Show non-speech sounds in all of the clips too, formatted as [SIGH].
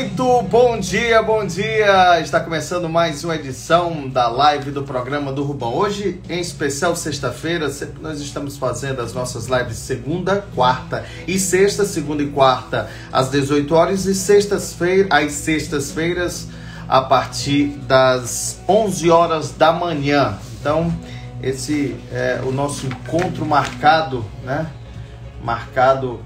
Muito bom dia, bom dia! Está começando mais uma edição da live do programa do Rubão. Hoje, em especial sexta-feira, nós estamos fazendo as nossas lives segunda, quarta e sexta, segunda e quarta às 18 horas e sextas-feiras, às sextas-feiras a partir das 11 horas da manhã. Então, esse é o nosso encontro marcado, né? Marcado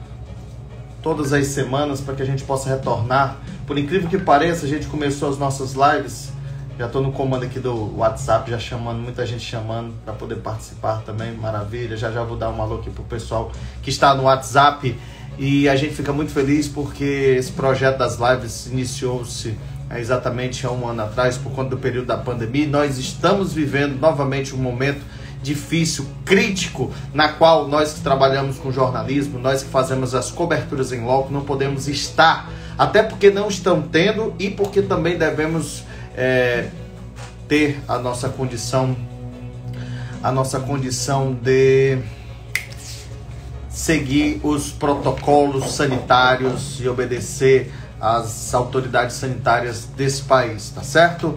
todas as semanas para que a gente possa retornar. Por incrível que pareça, a gente começou as nossas lives. Já estou no comando aqui do WhatsApp, já chamando, muita gente chamando para poder participar também, maravilha. Já já vou dar um alô aqui pro pessoal que está no WhatsApp. E a gente fica muito feliz porque esse projeto das lives iniciou-se exatamente há um ano atrás, por conta do período da pandemia. Nós estamos vivendo novamente um momento difícil, crítico, na qual nós que trabalhamos com jornalismo, nós que fazemos as coberturas em loco, não podemos estar, até porque não estão tendo e porque também devemos é, ter a nossa condição, a nossa condição de seguir os protocolos sanitários e obedecer às autoridades sanitárias desse país, tá certo?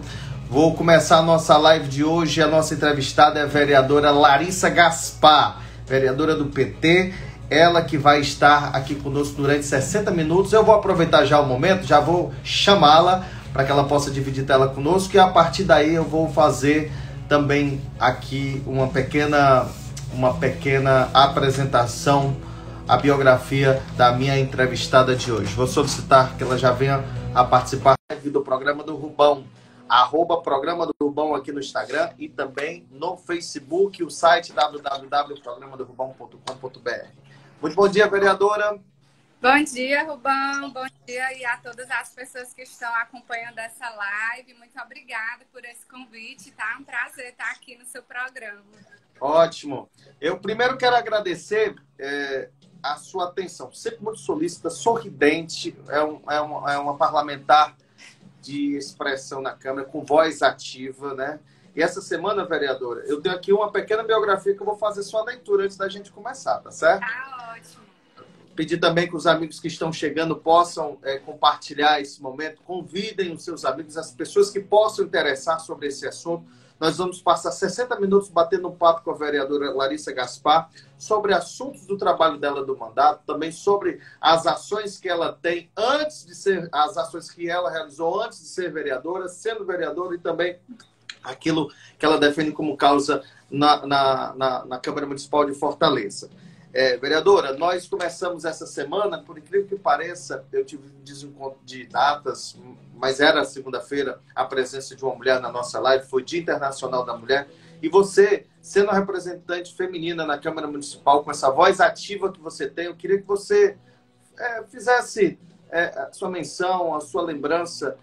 Vou começar a nossa live de hoje. A nossa entrevistada é a vereadora Larissa Gaspar, vereadora do PT. Ela que vai estar aqui conosco durante 60 minutos. Eu vou aproveitar já o momento, já vou chamá-la para que ela possa dividir tela conosco e a partir daí eu vou fazer também aqui uma pequena uma pequena apresentação a biografia da minha entrevistada de hoje. Vou solicitar que ela já venha a participar do programa do Rubão arroba Programa do Rubão aqui no Instagram e também no Facebook, o site www.programadorubão.com.br. Muito bom dia, vereadora. Bom dia, Rubão. Bom dia e a todas as pessoas que estão acompanhando essa live. Muito obrigada por esse convite, tá? Um prazer estar aqui no seu programa. Ótimo. Eu primeiro quero agradecer é, a sua atenção. Sempre muito solícita, sorridente, é, um, é, uma, é uma parlamentar de expressão na Câmara, com voz ativa, né? E essa semana, vereadora, eu tenho aqui uma pequena biografia que eu vou fazer sua leitura antes da gente começar, tá certo? Tá ótimo. Pedir também que os amigos que estão chegando possam é, compartilhar esse momento, convidem os seus amigos, as pessoas que possam interessar sobre esse assunto nós vamos passar 60 minutos batendo um papo com a vereadora Larissa Gaspar sobre assuntos do trabalho dela do mandato, também sobre as ações que ela tem antes de ser, as ações que ela realizou antes de ser vereadora, sendo vereadora e também aquilo que ela defende como causa na, na, na, na Câmara Municipal de Fortaleza. É, vereadora, nós começamos essa semana, por incrível que pareça, eu tive um desencontro de datas, mas era segunda-feira a presença de uma mulher na nossa live, foi Dia Internacional da Mulher. E você, sendo representante feminina na Câmara Municipal, com essa voz ativa que você tem, eu queria que você é, fizesse é, a sua menção, a sua lembrança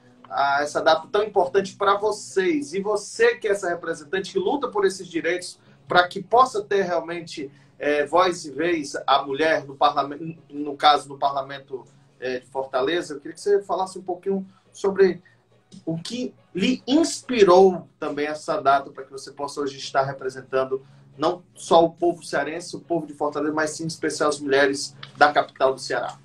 essa data tão importante para vocês. E você, que é essa representante que luta por esses direitos, para que possa ter realmente é, voz e vez a mulher no parlamento, no caso do parlamento é, de Fortaleza, eu queria que você falasse um pouquinho sobre o que lhe inspirou também essa data para que você possa hoje estar representando não só o povo cearense, o povo de Fortaleza, mas sim em especial as mulheres da capital do Ceará.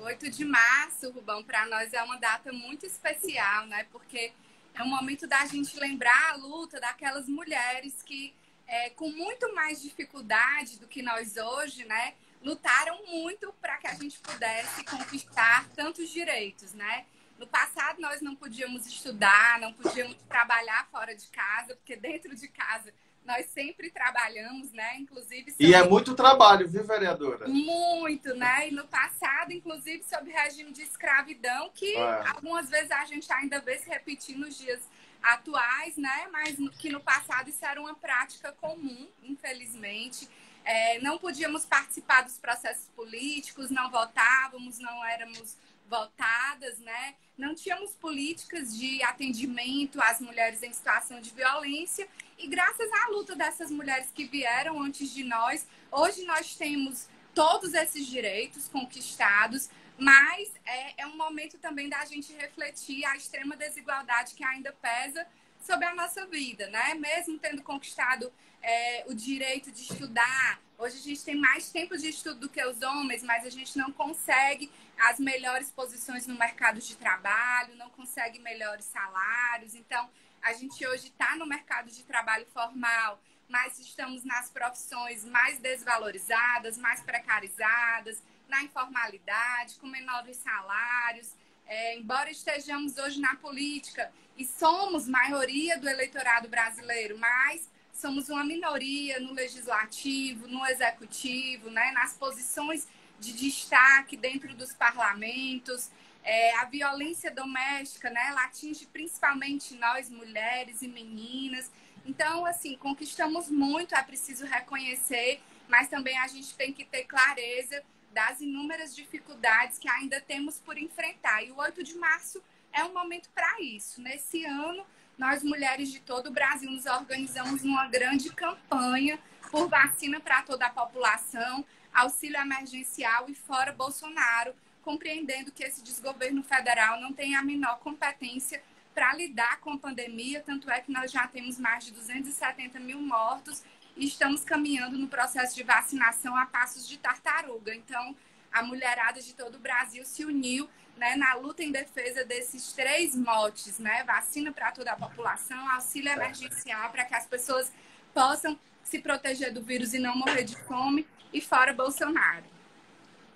8 de março, Rubão, para nós é uma data muito especial, né? Porque é um momento da gente lembrar a luta daquelas mulheres que é, com muito mais dificuldade do que nós hoje, né, lutaram muito para que a gente pudesse conquistar tantos direitos, né? No passado nós não podíamos estudar, não podíamos trabalhar fora de casa, porque dentro de casa nós sempre trabalhamos, né? Inclusive. Sobre... E é muito trabalho, viu, vereadora? Muito, né? E no passado, inclusive, sob regime de escravidão, que é. algumas vezes a gente ainda vê se repetir nos dias atuais, né? Mas que no passado isso era uma prática comum, infelizmente. É, não podíamos participar dos processos políticos, não votávamos, não éramos votadas, né? Não tínhamos políticas de atendimento às mulheres em situação de violência e graças à luta dessas mulheres que vieram antes de nós, hoje nós temos todos esses direitos conquistados, mas é, é um momento também da gente refletir a extrema desigualdade que ainda pesa sobre a nossa vida, né? Mesmo tendo conquistado é, o direito de estudar, hoje a gente tem mais tempo de estudo do que os homens, mas a gente não consegue as melhores posições no mercado de trabalho, não consegue melhores salários. Então, a gente hoje está no mercado de trabalho formal, mas estamos nas profissões mais desvalorizadas, mais precarizadas, na informalidade, com menores salários. É, embora estejamos hoje na política e somos maioria do eleitorado brasileiro, mas somos uma minoria no legislativo, no executivo, né, nas posições de destaque dentro dos parlamentos. É, a violência doméstica, né, ela atinge principalmente nós, mulheres e meninas. Então, assim, conquistamos muito, é preciso reconhecer, mas também a gente tem que ter clareza das inúmeras dificuldades que ainda temos por enfrentar. E o 8 de março é um momento para isso. Nesse ano, nós, mulheres de todo o Brasil, nos organizamos numa grande campanha por vacina para toda a população, auxílio emergencial e fora Bolsonaro, compreendendo que esse desgoverno federal não tem a menor competência para lidar com a pandemia, tanto é que nós já temos mais de 270 mil mortos e estamos caminhando no processo de vacinação a passos de tartaruga. Então, a mulherada de todo o Brasil se uniu né, na luta em defesa desses três motes, né? Vacina para toda a população, auxílio emergencial para que as pessoas possam se proteger do vírus e não morrer de fome e fora Bolsonaro.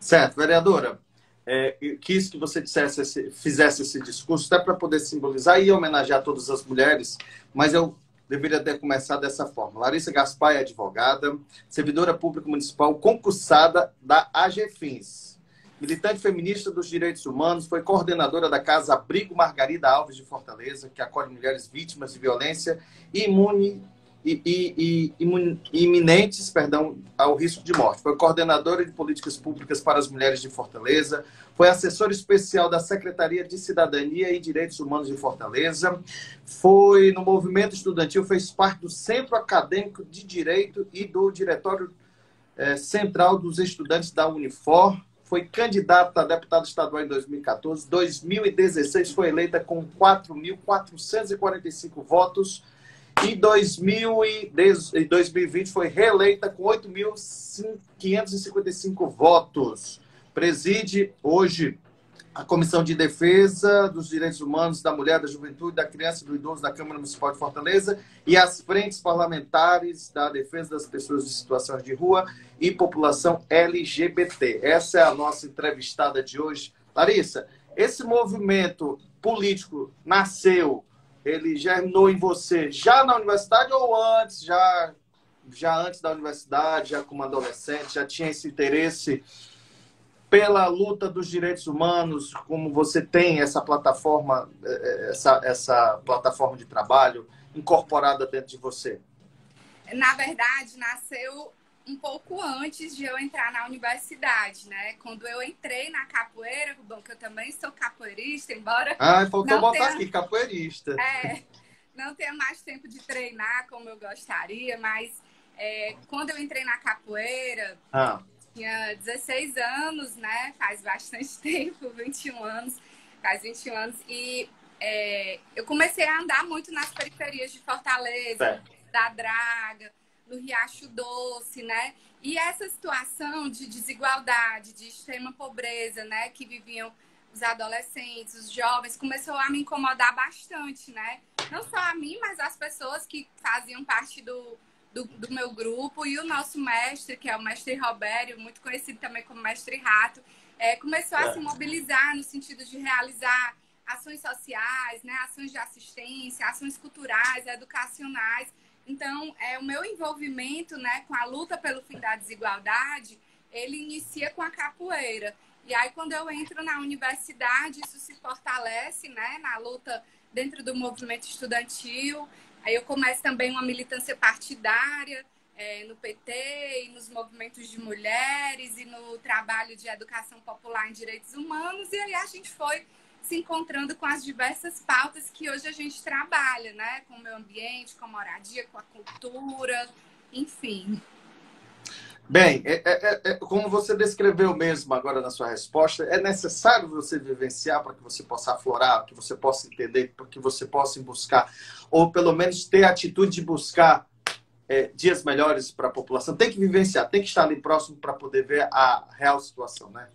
Certo, vereadora. É, quis que você dissesse esse, fizesse esse discurso até para poder simbolizar e homenagear todas as mulheres, mas eu deveria ter começado dessa forma. Larissa Gaspar é advogada, servidora pública municipal concursada da AGFINS. Militante feminista dos direitos humanos, foi coordenadora da Casa Abrigo Margarida Alves de Fortaleza, que acolhe mulheres vítimas de violência imune e, e, e, iminentes perdão, ao risco de morte. Foi coordenadora de políticas públicas para as mulheres de Fortaleza, foi assessora especial da Secretaria de Cidadania e Direitos Humanos de Fortaleza, foi no movimento estudantil, fez parte do Centro Acadêmico de Direito e do Diretório é, Central dos Estudantes da Unifor, foi candidata a deputada estadual em 2014, 2016 foi eleita com 4.445 votos, em 2020 foi reeleita com 8.555 votos. Preside hoje a Comissão de Defesa dos Direitos Humanos da Mulher, da Juventude, da Criança e do Idoso da Câmara Municipal de Fortaleza e as frentes parlamentares da defesa das pessoas de situações de rua e população LGBT. Essa é a nossa entrevistada de hoje. Larissa, esse movimento político nasceu ele germinou em você já na universidade ou antes, já, já antes da universidade, já como adolescente, já tinha esse interesse pela luta dos direitos humanos, como você tem essa plataforma, eh, essa, essa plataforma de trabalho incorporada dentro de você? Na verdade, nasceu um pouco antes de eu entrar na universidade, né? Quando eu entrei na capoeira, bom, que eu também sou capoeirista, embora. Ah, faltou botar tenha... aqui, capoeirista. É, não tenha mais tempo de treinar como eu gostaria, mas é, quando eu entrei na capoeira, ah. Tinha 16 anos, né? Faz bastante [LAUGHS] tempo, 21 anos, faz 21 anos, e é, eu comecei a andar muito nas periferias de Fortaleza, da Draga no Riacho Doce, né? E essa situação de desigualdade, de extrema pobreza, né, que viviam os adolescentes, os jovens, começou a me incomodar bastante, né? Não só a mim, mas as pessoas que faziam parte do, do, do meu grupo e o nosso mestre, que é o mestre Robério, muito conhecido também como mestre Rato, é, começou a se mobilizar no sentido de realizar ações sociais, né, ações de assistência, ações culturais, educacionais, então, é, o meu envolvimento né, com a luta pelo fim da desigualdade, ele inicia com a capoeira. E aí, quando eu entro na universidade, isso se fortalece né, na luta dentro do movimento estudantil. Aí eu começo também uma militância partidária é, no PT e nos movimentos de mulheres e no trabalho de educação popular em direitos humanos. E aí a gente foi se encontrando com as diversas pautas que hoje a gente trabalha, né? Com o meio ambiente, com a moradia, com a cultura, enfim. Bem, é, é, é, como você descreveu mesmo agora na sua resposta, é necessário você vivenciar para que você possa aflorar, que você possa entender, para que você possa buscar, ou pelo menos ter a atitude de buscar é, dias melhores para a população. Tem que vivenciar, tem que estar ali próximo para poder ver a real situação, né?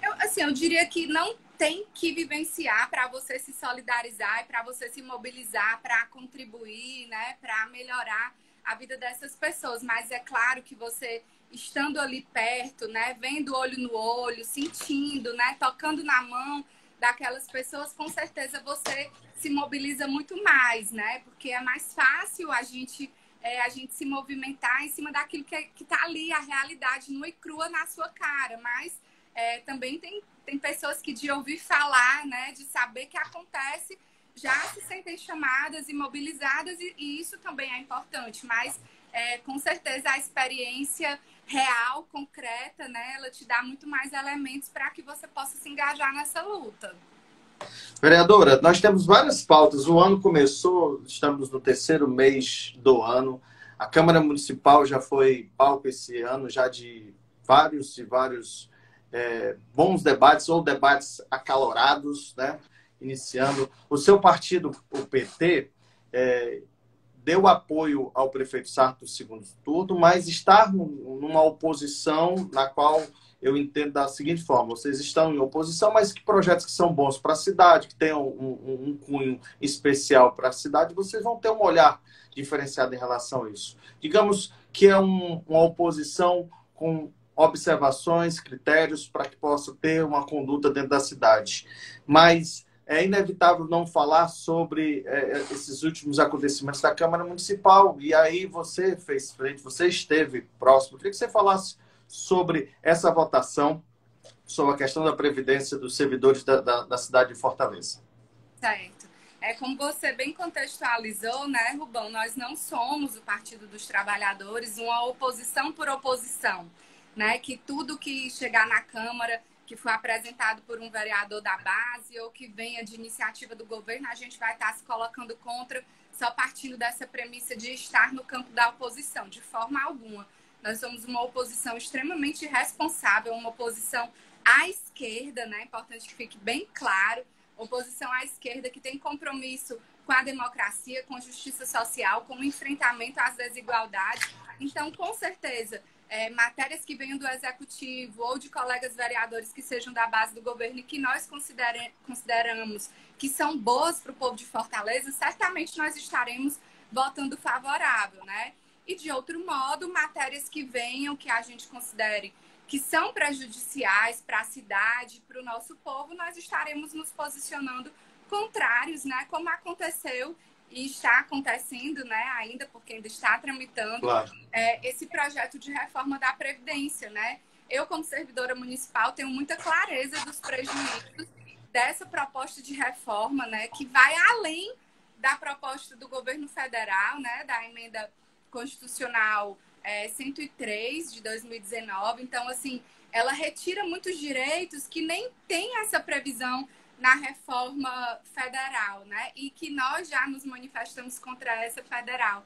Eu, assim, eu diria que não tem que vivenciar para você se solidarizar e para você se mobilizar para contribuir, né, para melhorar a vida dessas pessoas. Mas é claro que você estando ali perto, né, vendo olho no olho, sentindo, né, tocando na mão daquelas pessoas, com certeza você se mobiliza muito mais, né? Porque é mais fácil a gente é, a gente se movimentar em cima daquilo que é, está ali, a realidade nua e crua na sua cara. Mas é, também tem, tem pessoas que de ouvir falar, né, de saber que acontece, já se sentem chamadas e mobilizadas, e, e isso também é importante. Mas é, com certeza a experiência real, concreta, né, ela te dá muito mais elementos para que você possa se engajar nessa luta. Vereadora, nós temos várias pautas. O ano começou, estamos no terceiro mês do ano. A Câmara Municipal já foi palco esse ano, já de vários e vários é, bons debates ou debates acalorados, né? Iniciando. O seu partido, o PT, é, deu apoio ao prefeito Sarto no segundo turno, mas está numa oposição na qual eu entendo da seguinte forma: vocês estão em oposição, mas que projetos que são bons para a cidade, que tenham um, um, um cunho especial para a cidade, vocês vão ter um olhar diferenciado em relação a isso. Digamos que é um, uma oposição com observações, critérios para que possa ter uma conduta dentro da cidade. Mas é inevitável não falar sobre é, é, esses últimos acontecimentos da Câmara Municipal. E aí você fez frente, você esteve próximo. Eu queria que você falasse sobre essa votação, sobre a questão da previdência dos servidores da, da, da cidade de Fortaleza. Certo. É como você bem contextualizou, né, Rubão? Nós não somos o Partido dos Trabalhadores, uma oposição por oposição, né? Que tudo que chegar na Câmara, que for apresentado por um vereador da base ou que venha de iniciativa do governo, a gente vai estar se colocando contra só partindo dessa premissa de estar no campo da oposição, de forma alguma. Nós somos uma oposição extremamente responsável, uma oposição à esquerda, né? Importante que fique bem claro. Oposição à esquerda que tem compromisso com a democracia, com justiça social, com o enfrentamento às desigualdades. Então, com certeza, é, matérias que venham do executivo ou de colegas vereadores que sejam da base do governo e que nós consideramos que são boas para o povo de Fortaleza, certamente nós estaremos votando favorável, né? e, de outro modo, matérias que venham, que a gente considere que são prejudiciais para a cidade, para o nosso povo, nós estaremos nos posicionando contrários, né? Como aconteceu e está acontecendo, né? Ainda porque ainda está tramitando claro. é, esse projeto de reforma da Previdência, né? Eu, como servidora municipal, tenho muita clareza dos prejuízos dessa proposta de reforma, né? Que vai além da proposta do governo federal, né? Da emenda Constitucional é, 103 de 2019. Então, assim, ela retira muitos direitos que nem tem essa previsão na reforma federal, né? E que nós já nos manifestamos contra essa federal.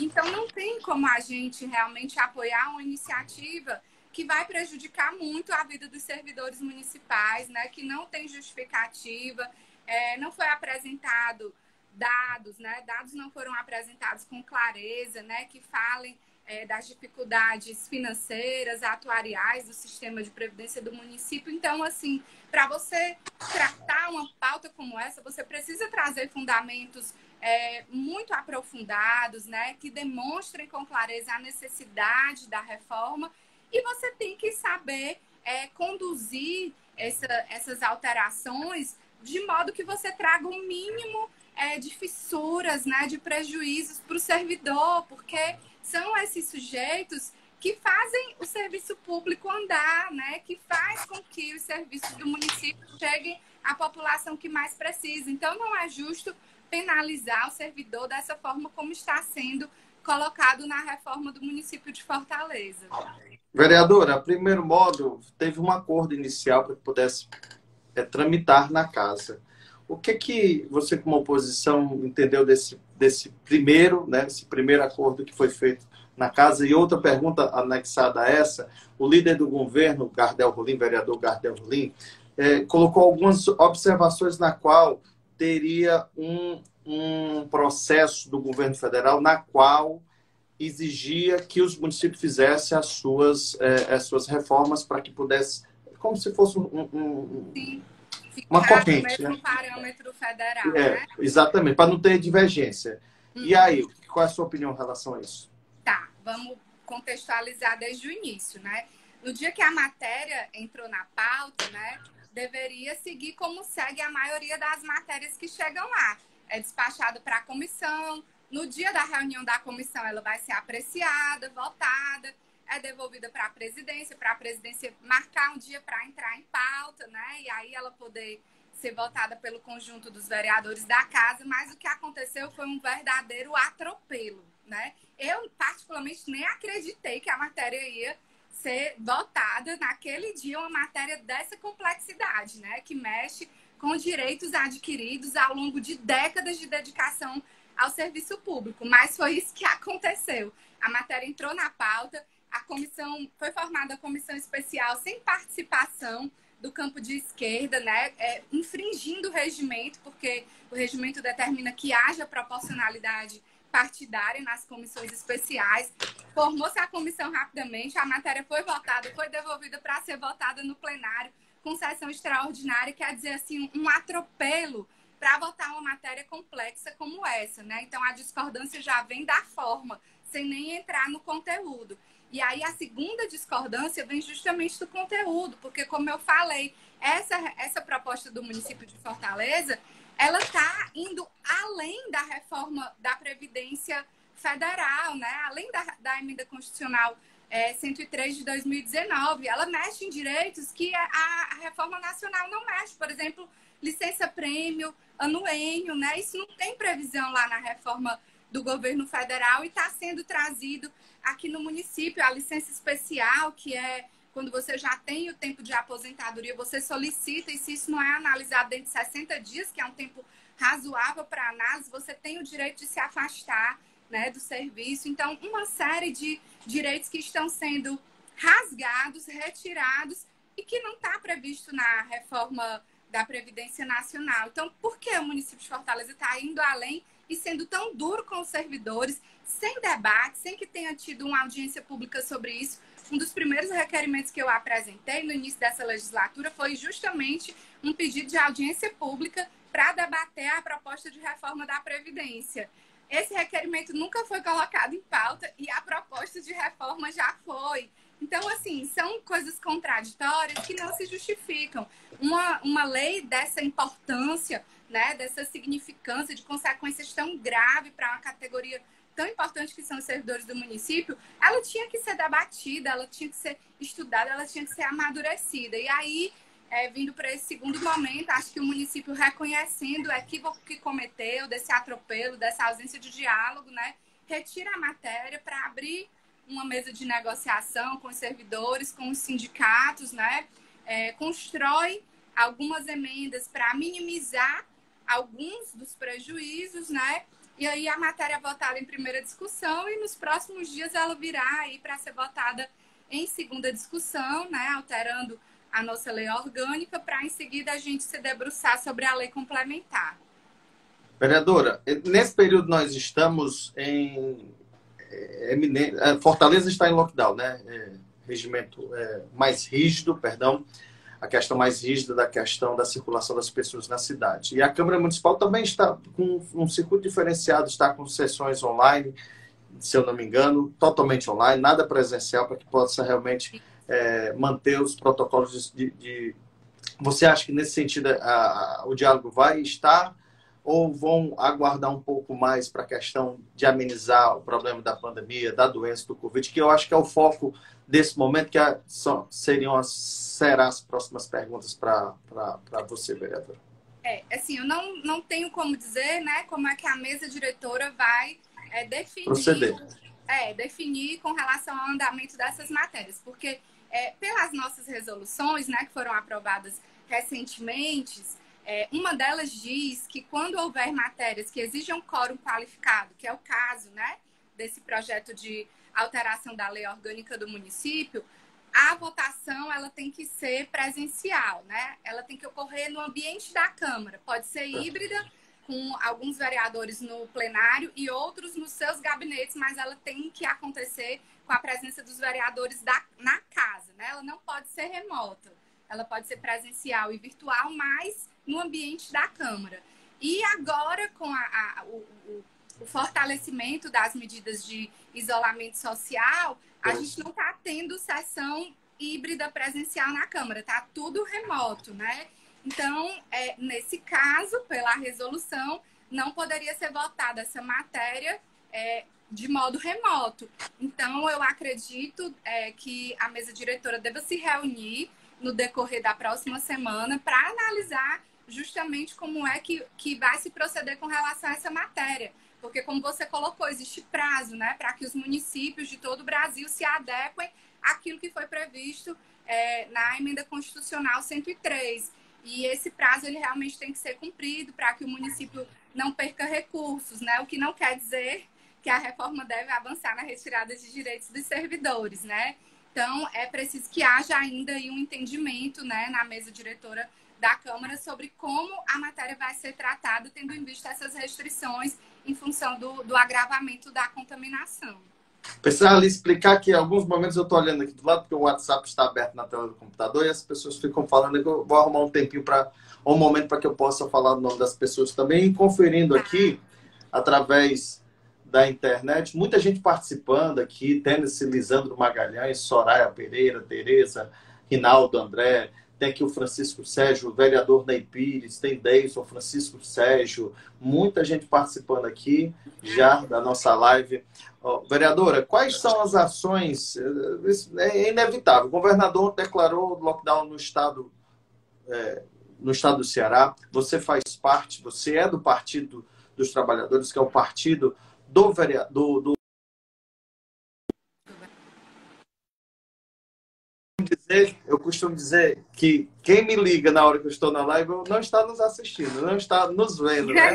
Então, não tem como a gente realmente apoiar uma iniciativa que vai prejudicar muito a vida dos servidores municipais, né? Que não tem justificativa, é, não foi apresentado dados, né? Dados não foram apresentados com clareza, né? Que falem é, das dificuldades financeiras, atuariais do sistema de previdência do município. Então, assim, para você tratar uma pauta como essa, você precisa trazer fundamentos é, muito aprofundados, né? Que demonstrem com clareza a necessidade da reforma e você tem que saber é, conduzir essa, essas alterações de modo que você traga o mínimo é, de fissuras, né, de prejuízos para o servidor, porque são esses sujeitos que fazem o serviço público andar, né, que faz com que os serviços do município cheguem à população que mais precisa. Então, não é justo penalizar o servidor dessa forma como está sendo colocado na reforma do município de Fortaleza. Vereadora, a primeiro modo, teve um acordo inicial para que pudesse é, tramitar na casa. O que que você, como oposição, entendeu desse, desse primeiro, né, esse primeiro acordo que foi feito na casa. E outra pergunta anexada a essa, o líder do governo, Gardel Rolim, vereador Gardel Rolim, é, colocou algumas observações na qual teria um, um processo do governo federal na qual exigia que os municípios fizessem as suas, é, as suas reformas para que pudesse, como se fosse um, um, Sim. uma corrente. Né? parâmetro federal. É, né? Exatamente, para não ter divergência. Uhum. E aí, qual é a sua opinião em relação a isso? Vamos contextualizar desde o início, né? No dia que a matéria entrou na pauta, né, deveria seguir como segue a maioria das matérias que chegam lá. É despachado para a comissão, no dia da reunião da comissão, ela vai ser apreciada, votada, é devolvida para a presidência, para a presidência marcar um dia para entrar em pauta, né? E aí ela poder ser votada pelo conjunto dos vereadores da casa. Mas o que aconteceu foi um verdadeiro atropelo, né? Eu, particularmente, nem acreditei que a matéria ia ser votada naquele dia, uma matéria dessa complexidade, né? Que mexe com direitos adquiridos ao longo de décadas de dedicação ao serviço público. Mas foi isso que [LAUGHS] aconteceu. A matéria entrou na pauta, a comissão foi formada a comissão especial sem participação do campo de esquerda, né, é, infringindo o regimento, porque o regimento determina que haja proporcionalidade partidária nas comissões especiais. Formou-se a comissão rapidamente, a matéria foi votada, foi devolvida para ser votada no plenário com sessão extraordinária, quer dizer assim, um atropelo para votar uma matéria complexa como essa, né? Então a discordância já vem da forma, sem nem entrar no conteúdo. E aí a segunda discordância vem justamente do conteúdo, porque como eu falei, essa, essa proposta do município de Fortaleza, ela está indo além da reforma da Previdência Federal, né? Além da, da emenda constitucional é, 103 de 2019. Ela mexe em direitos que a, a reforma nacional não mexe. Por exemplo, licença prêmio, anuênio, né? Isso não tem previsão lá na reforma do governo federal e está sendo trazido aqui no município a licença especial, que é quando você já tem o tempo de aposentadoria, você solicita, e se isso não é analisado dentro de 60 dias, que é um tempo razoável para análise, você tem o direito de se afastar né, do serviço. Então, uma série de direitos que estão sendo rasgados, retirados e que não está previsto na reforma da Previdência Nacional. Então, por que o município de Fortaleza está indo além e sendo tão duro com os servidores, sem debate, sem que tenha tido uma audiência pública sobre isso? Um dos primeiros requerimentos que eu apresentei no início dessa legislatura foi justamente um pedido de audiência pública para debater a proposta de reforma da Previdência. Esse requerimento nunca foi colocado em pauta e a proposta de reforma já foi. Então, assim, são coisas contraditórias que não se justificam. Uma, uma lei dessa importância, né, dessa significância, de consequências tão graves para uma categoria tão importante que são os servidores do município, ela tinha que ser debatida, ela tinha que ser estudada, ela tinha que ser amadurecida. E aí, é, vindo para esse segundo momento, acho que o município reconhecendo o equívoco que cometeu, desse atropelo, dessa ausência de diálogo, né, retira a matéria para abrir uma mesa de negociação com os servidores, com os sindicatos, né? É, constrói algumas emendas para minimizar alguns dos prejuízos, né? E aí a matéria é votada em primeira discussão e nos próximos dias ela virá aí para ser votada em segunda discussão, né? Alterando a nossa lei orgânica para em seguida a gente se debruçar sobre a lei complementar. Vereadora, nesse período nós estamos em eminente. É, Fortaleza está em lockdown, né? É, regimento é, mais rígido, perdão, a questão mais rígida da questão da circulação das pessoas na cidade. E a Câmara Municipal também está com um circuito diferenciado, está com sessões online, se eu não me engano, totalmente online, nada presencial, para que possa realmente é, manter os protocolos de, de, Você acha que nesse sentido a, a, o diálogo vai estar ou vão aguardar um pouco mais para a questão de amenizar o problema da pandemia, da doença do Covid, que eu acho que é o foco desse momento, que são, seriam as, serão as próximas perguntas para você, vereadora. É, assim, eu não, não tenho como dizer, né, como é que a mesa diretora vai é, definir... Proceder. É, definir com relação ao andamento dessas matérias, porque é, pelas nossas resoluções, né, que foram aprovadas recentemente, é, uma delas diz que quando houver matérias que exijam quórum qualificado, que é o caso, né, desse projeto de alteração da lei orgânica do município, a votação ela tem que ser presencial, né? Ela tem que ocorrer no ambiente da Câmara. Pode ser híbrida, com alguns vereadores no plenário e outros nos seus gabinetes, mas ela tem que acontecer com a presença dos vereadores da, na casa, né? Ela não pode ser remota. Ela pode ser presencial e virtual, mas no ambiente da Câmara. E agora, com a, a, o, o, o, fortalecimento das medidas de isolamento social, a gente não está tendo sessão híbrida presencial na Câmara, tá tudo remoto, né? Então, é, nesse caso, pela resolução, não poderia ser votada essa matéria é, de modo remoto. Então, eu acredito é, que a mesa diretora deva se reunir no decorrer da próxima semana para analisar justamente como é que, que vai se proceder com relação a essa matéria. Porque, como você colocou, existe prazo né, para que os municípios de todo o Brasil se adequem àquilo que foi previsto é, na emenda constitucional 103. E esse prazo ele realmente tem que ser cumprido para que o município não perca recursos, né? O que não quer dizer que a reforma deve avançar na retirada de direitos dos servidores, né? Então, é preciso que haja ainda um entendimento, né, na mesa diretora da Câmara sobre como a matéria vai ser tratada, tendo em vista essas restrições em função do, do agravamento da contaminação. Precisava lhe explicar que em alguns momentos eu estou olhando aqui do lado, porque o WhatsApp está aberto na tela do computador e as pessoas ficam falando que eu vou arrumar um tempinho para um momento para que eu possa falar o nome das pessoas também, e conferindo aqui através da internet, muita gente participando aqui, tendo-se Lisandro Magalhães, Soraya Pereira, Tereza, Rinaldo André, tem aqui o Francisco Sérgio, o vereador Ney Pires, tem Deison, Francisco Sérgio, muita gente participando aqui já da nossa live. Vereadora, quais são as ações? É inevitável. O governador declarou lockdown no estado, é, no estado do Ceará. Você faz parte, você é do Partido dos Trabalhadores, que é o partido do vereador, do, dizer, eu costumo dizer que quem me liga na hora que eu estou na live não está nos assistindo, não está nos vendo, né?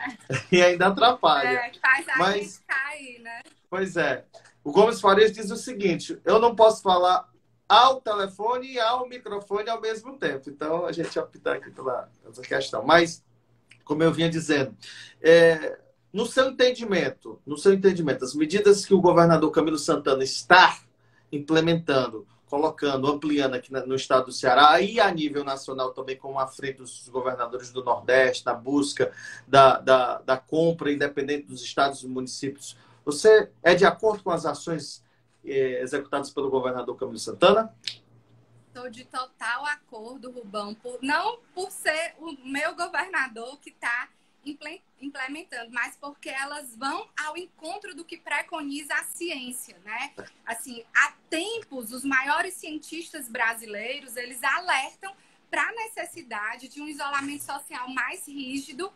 [LAUGHS] e ainda atrapalha. É, faz a Mas, cair, né? Pois é. O Gomes Farias diz o seguinte: eu não posso falar ao telefone e ao microfone ao mesmo tempo. Então a gente optar aqui pela essa questão. Mas, como eu vinha dizendo, é, no seu entendimento, no seu entendimento, as medidas que o governador Camilo Santana está implementando colocando, ampliando aqui no estado do Ceará e a nível nacional também com a frente dos governadores do Nordeste, na busca da, da, da compra independente dos estados e municípios. Você é de acordo com as ações eh, executadas pelo governador Camilo Santana? Estou de total acordo, Rubão, por, não por ser o meu governador que está implementando, mas porque elas vão ao encontro do que preconiza a ciência, né? Assim, há tempos, os maiores cientistas brasileiros, eles alertam para a necessidade de um isolamento social mais rígido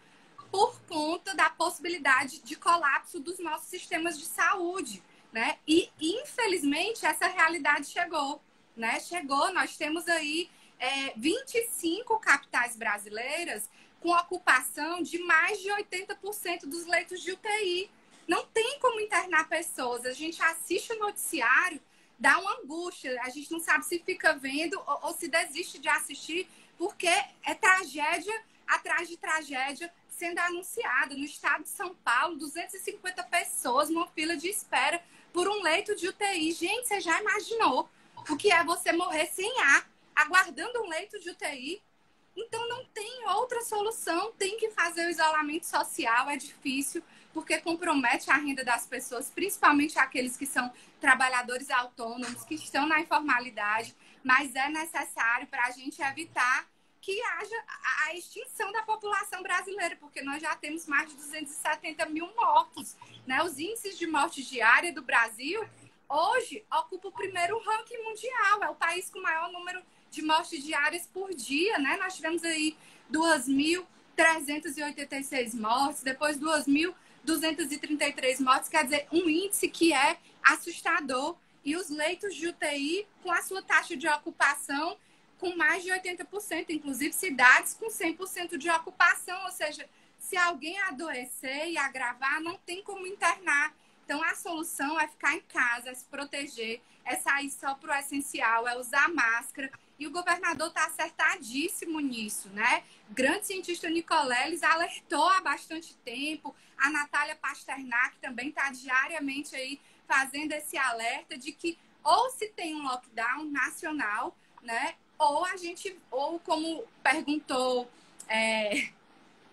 por conta da possibilidade de colapso dos nossos sistemas de saúde, né? E, infelizmente, essa realidade chegou, né? Chegou, nós temos aí é, 25 capitais brasileiras com ocupação de mais de 80% dos leitos de UTI. Não tem como internar pessoas. A gente assiste o noticiário, dá uma angústia. A gente não sabe se fica vendo ou, ou se desiste de assistir, porque é tragédia atrás de tragédia sendo anunciada. No estado de São Paulo, 250 pessoas numa fila de espera por um leito de UTI. Gente, você já imaginou o que é você morrer sem ar, aguardando um leito de UTI? Então não tem outra solução, tem que fazer o isolamento social, é difícil, porque compromete a renda das pessoas, principalmente aqueles que são trabalhadores autônomos, que estão na informalidade, mas é necessário para a gente evitar que haja a extinção da população brasileira, porque nós já temos mais de 270 mil mortos. Né? Os índices de morte diária do Brasil hoje ocupam o primeiro ranking mundial, é o país com o maior número de mortes diárias por dia, né? Nós tivemos aí 2.386 mortes, depois 2.233 mortes, quer dizer, um índice que é assustador. E os leitos de UTI com a sua taxa de ocupação com mais de 80%, inclusive cidades com 100% de ocupação, ou seja, se alguém adoecer e agravar, não tem como internar. Então, a solução é ficar em casa, é se proteger, é sair só para o essencial, é usar máscara. E o governador está acertadíssimo nisso, né? O grande cientista Nicoleles alertou há bastante tempo. A Natália Pasternak também está diariamente aí fazendo esse alerta de que ou se tem um lockdown nacional, né? Ou a gente, ou como perguntou é,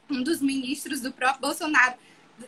um dos ministros do próprio Bolsonaro,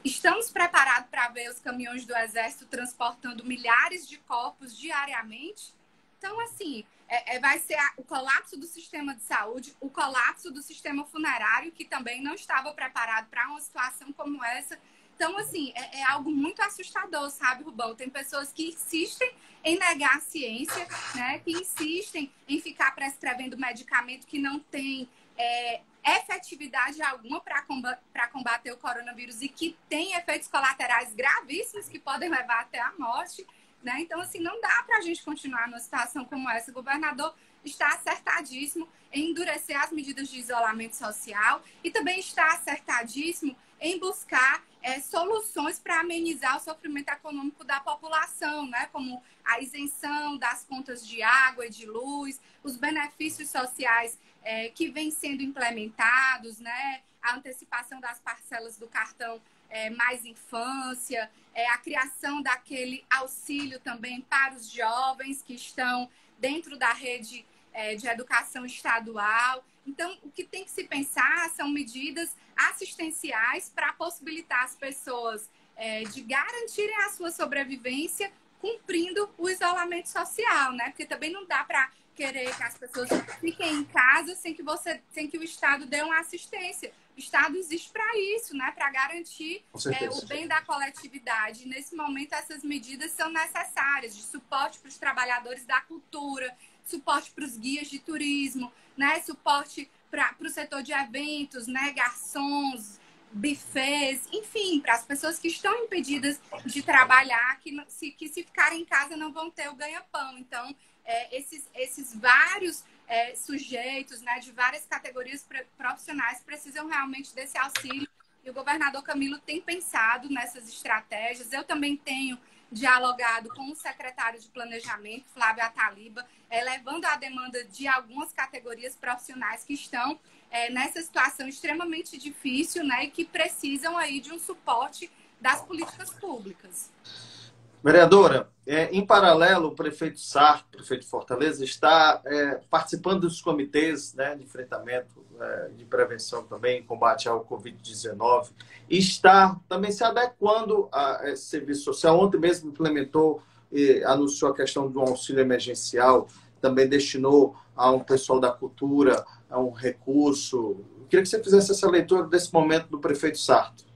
estamos preparados para ver os caminhões do Exército transportando milhares de corpos diariamente? Então, assim, é, é, vai ser a, o colapso do sistema de saúde, o colapso do sistema funerário, que também não estava preparado para uma situação como essa. Então, assim, é, é, algo muito assustador, sabe, Rubão? Tem pessoas que insistem em negar a ciência, né? Que insistem em ficar prescrevendo medicamento que não tem é, efetividade alguma para combater o coronavírus e que tem efeitos colaterais gravíssimos que podem levar até a morte. Né? Então, assim, não dá para a gente continuar numa situação como essa. O governador está acertadíssimo em endurecer as medidas de isolamento social e também está acertadíssimo em buscar é, soluções para amenizar o sofrimento econômico da população, né? como a isenção das contas de água e de luz, os benefícios sociais é, que vêm sendo implementados, né? a antecipação das parcelas do cartão é, mais infância, é, a criação daquele auxílio também para os jovens que estão dentro da rede é, de educação estadual. Então, o que tem que se pensar são medidas assistenciais para possibilitar as pessoas é, de garantirem a sua sobrevivência cumprindo o isolamento social, né? Porque também não dá para querer que as pessoas fiquem em casa sem que você, sem que o Estado dê uma assistência. O Estado existe para isso, né? Para garantir é, o bem da coletividade. Nesse momento, essas medidas são necessárias de suporte para os trabalhadores da cultura, suporte para os guias de turismo, né? Suporte para o setor de eventos, né? Garçons, bufês, enfim, para as pessoas que estão impedidas de trabalhar, que se, que se ficarem em casa não vão ter o ganha-pão. Então, é, esses, esses vários é, sujeitos, né, de várias categorias profissionais precisam realmente desse auxílio. E o governador Camilo tem pensado nessas estratégias. Eu também tenho dialogado com o secretário de Planejamento, Flávio Ataliba, é, levando a demanda de algumas categorias profissionais que estão é, nessa situação extremamente difícil né, e que precisam aí de um suporte das políticas públicas. Vereadora, é, em paralelo, o prefeito Sar, prefeito de Fortaleza, está é, participando dos comitês né, de enfrentamento, é, de prevenção também, combate ao Covid-19, e está também se adequando a esse serviço social. Ontem mesmo implementou e anunciou a questão do auxílio emergencial, também destinou a um pessoal da cultura a um recurso. Eu queria que você fizesse essa leitura desse momento do prefeito Sarto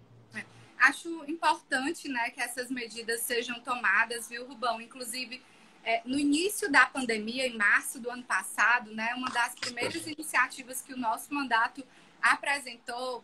acho importante né, que essas medidas sejam tomadas, viu, Rubão? Inclusive, é, no início da pandemia, em março do ano passado, né, uma das primeiras iniciativas que o nosso mandato apresentou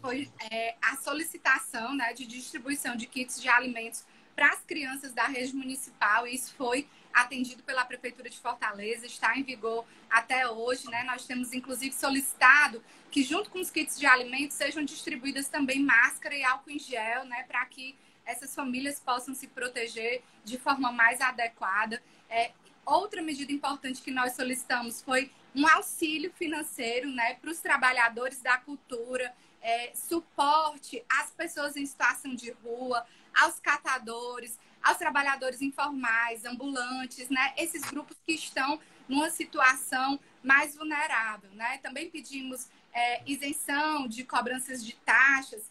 foi é, a solicitação né, de distribuição de kits de alimentos para as crianças da rede municipal. E isso foi atendido pela Prefeitura de Fortaleza, está em vigor até hoje. Né? Nós temos, inclusive, solicitado que, junto com os kits de alimentos, sejam distribuídas também máscara e álcool em gel, né? para que essas famílias possam se proteger de forma mais adequada. É, outra medida importante que nós solicitamos foi um auxílio financeiro né, para os trabalhadores da cultura, é, suporte às pessoas em situação de rua, aos catadores, aos trabalhadores informais, ambulantes, né? Esses grupos que estão numa situação mais vulnerável, né? Também pedimos é, isenção de cobranças de taxas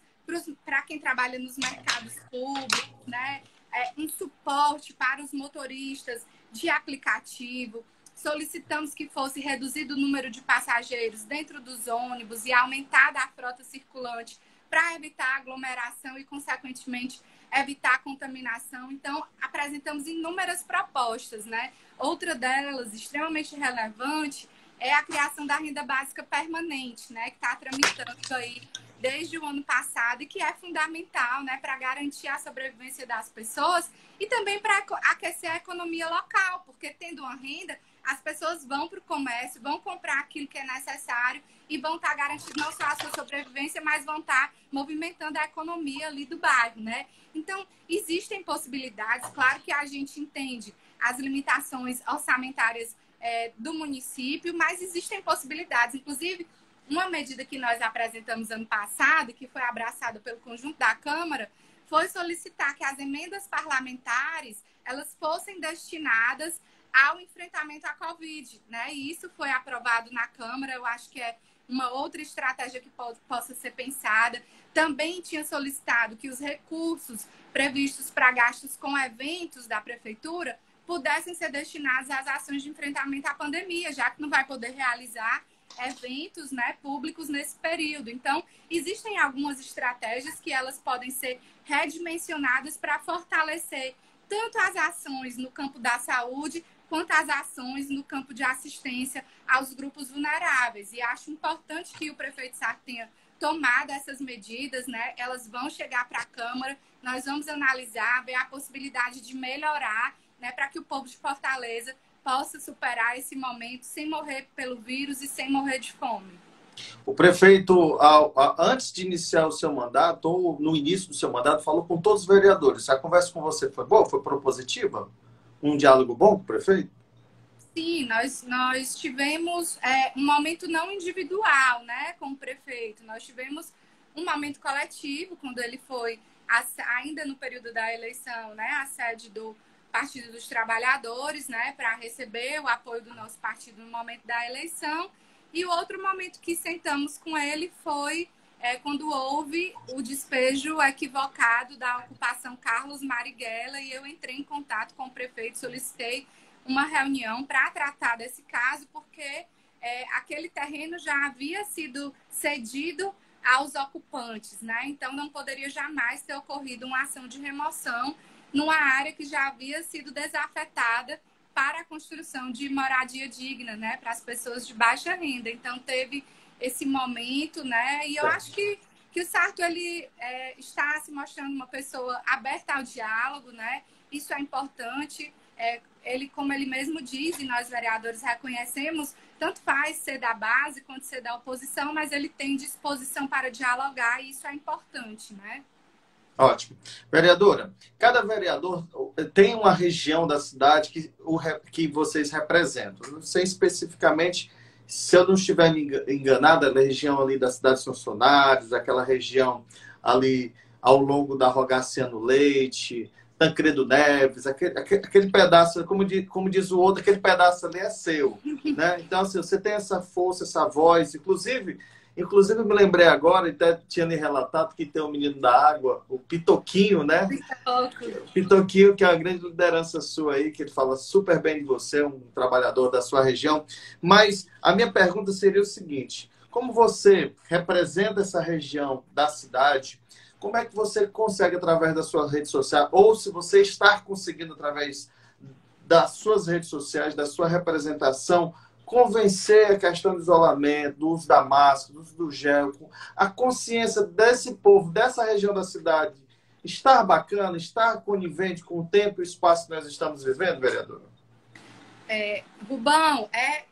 para quem trabalha nos mercados públicos, né? É, um suporte para os motoristas de aplicativo. Solicitamos que fosse reduzido o número de passageiros dentro dos ônibus e aumentada a frota circulante para evitar aglomeração e, consequentemente, evitar a contaminação. Então, apresentamos inúmeras propostas, né? Outra delas, extremamente relevante, é a criação da renda básica permanente, né? Que está tramitando aí desde o ano passado e que é fundamental, né? Para garantir a sobrevivência das pessoas e também para aquecer a economia local, porque tendo uma renda, as pessoas vão para o comércio, vão comprar aquilo que é necessário e vão estar tá garantindo não só a sua sobrevivência, mas vão estar tá movimentando a economia ali do bairro, né? Então, existem possibilidades, claro que a gente entende as limitações orçamentárias é, do município, mas existem possibilidades. Inclusive, uma medida que nós apresentamos ano passado, que foi abraçada pelo conjunto da Câmara, foi solicitar que as emendas parlamentares elas fossem destinadas ao enfrentamento à Covid, né? E isso foi aprovado na Câmara, eu acho que é uma outra estratégia que possa ser pensada. Também tinha solicitado que os recursos previstos para gastos com eventos da prefeitura pudessem ser destinados às ações de enfrentamento à pandemia, já que não vai poder realizar eventos né, públicos nesse período. Então, existem algumas estratégias que elas podem ser redimensionadas para fortalecer tanto as ações no campo da saúde quanto as ações no campo de assistência aos grupos vulneráveis. E acho importante que o prefeito Sá tenha tomado essas medidas, né? Elas vão chegar para a Câmara, nós vamos analisar, ver a possibilidade de melhorar, né, para que o povo de Fortaleza possa superar esse momento sem morrer pelo vírus e sem morrer de fome. O prefeito, antes de iniciar o seu mandato, ou no início do seu mandato, falou com todos os vereadores. A conversa com você foi boa? Foi propositiva? Um diálogo bom com o prefeito? Sim, nós, nós tivemos é, um momento não individual né, com o prefeito. Nós tivemos um momento coletivo, quando ele foi, ainda no período da eleição, né, a sede do Partido dos Trabalhadores, né, para receber o apoio do nosso partido no momento da eleição. E o outro momento que sentamos com ele foi é, quando houve o despejo equivocado da ocupação Carlos Marighella e eu entrei em contato com o prefeito, solicitei uma reunião para tratar desse caso, porque é, aquele terreno já havia sido cedido aos ocupantes, né? Então não poderia jamais ter ocorrido uma ação de remoção numa área que já havia sido desafetada para a construção de moradia digna, né, para as pessoas de baixa renda. Então teve esse momento, né, e eu acho que, que o Sarto ele é, está se mostrando uma pessoa aberta ao diálogo, né, isso é importante. É, ele, como ele mesmo diz, e nós vereadores reconhecemos, tanto faz ser da base quanto ser da oposição, mas ele tem disposição para dialogar e isso é importante, né? Ótimo. Vereadora, cada vereador tem uma região da cidade que, o, que vocês representam. Não sei especificamente, se eu não estiver enganada, na região ali da cidade de Funcionários, aquela região ali ao longo da Rogaciano Leite, Tancredo Neves, aquele, aquele pedaço, como diz, como diz o outro, aquele pedaço ali é seu. Né? Então, assim, você tem essa força, essa voz, inclusive Inclusive, eu me lembrei agora, até tinha lhe relatado que tem um menino da água, o Pitoquinho, né? Pitoquinho. Pitoquinho, que é uma grande liderança sua aí, que ele fala super bem de você, um trabalhador da sua região. Mas a minha pergunta seria o seguinte: como você representa essa região da cidade, como é que você consegue, através da sua rede social, ou se você está conseguindo, através das suas redes sociais, da sua representação, convencer a questão do isolamento, do uso da máscara, do uso do gel, a consciência desse povo, dessa região da cidade, estar bacana, estar conivente com o tempo e o espaço que nós estamos vivendo, vereadora? É, Rubão, é,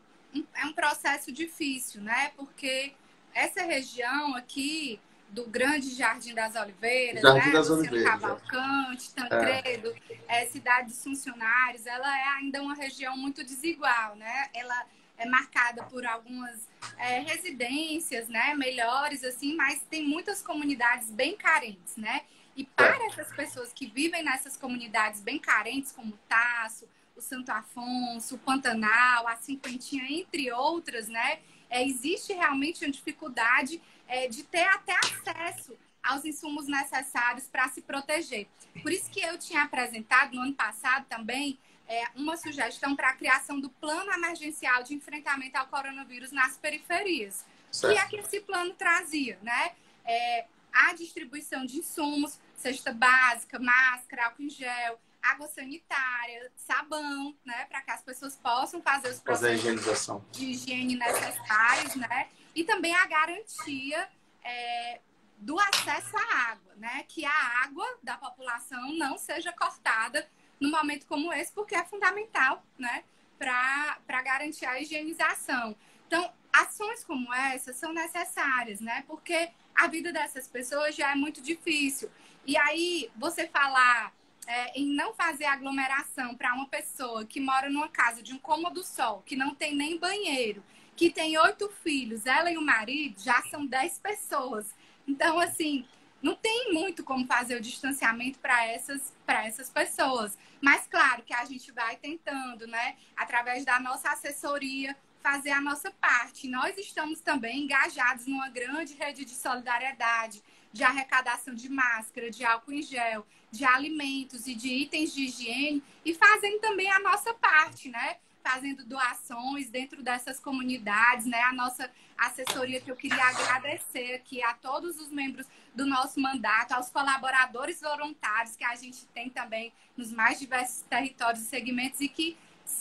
é um processo difícil, né? Porque essa região aqui do Grande Jardim das Oliveiras, Jardim né? das Oliveiras. É. Cavalcante, Tancredo, é. é. cidade de funcionários, ela é ainda uma região muito desigual, né? Ela é marcada por algumas é, residências, né, melhores assim, mas tem muitas comunidades bem carentes, né? E para essas pessoas que vivem nessas comunidades bem carentes, como o Taço, o Santo Afonso, o Pantanal, a Cinquentinha, entre outras, né? É, existe realmente uma dificuldade é, de ter até acesso aos insumos necessários para se proteger. Por isso que eu tinha apresentado no ano passado também é, uma sugestão para a criação do plano emergencial de enfrentamento ao coronavírus nas periferias. Certo. Que é que esse plano trazia, né? É, a distribuição de insumos, cesta básica, máscara, álcool em gel, água sanitária, sabão, né? Para que as pessoas possam fazer os processos de higiene necessários, né? E também a garantia é, do acesso à água, né? Que a água da população não seja cortada num momento como esse, porque é fundamental, né, para garantir a higienização. Então, ações como essa são necessárias, né? Porque a vida dessas pessoas já é muito difícil. E aí, você falar é, em não fazer aglomeração para uma pessoa que mora numa casa de um cômodo só, que não tem nem banheiro, que tem oito filhos, ela e o marido, já são dez pessoas. Então, assim, não tem muito como fazer o distanciamento para essas, essas pessoas. Mas, claro, que a gente vai tentando, né, através da nossa assessoria, fazer a nossa parte. Nós estamos também engajados numa grande rede de solidariedade, de arrecadação de máscara, de álcool em gel, de alimentos e de itens de higiene e fazendo também a nossa parte, né? Fazendo doações dentro dessas comunidades, né? A nossa assessoria que eu queria agradecer aqui a todos os membros do nosso mandato, aos colaboradores voluntários que a gente tem também nos mais diversos territórios e segmentos e que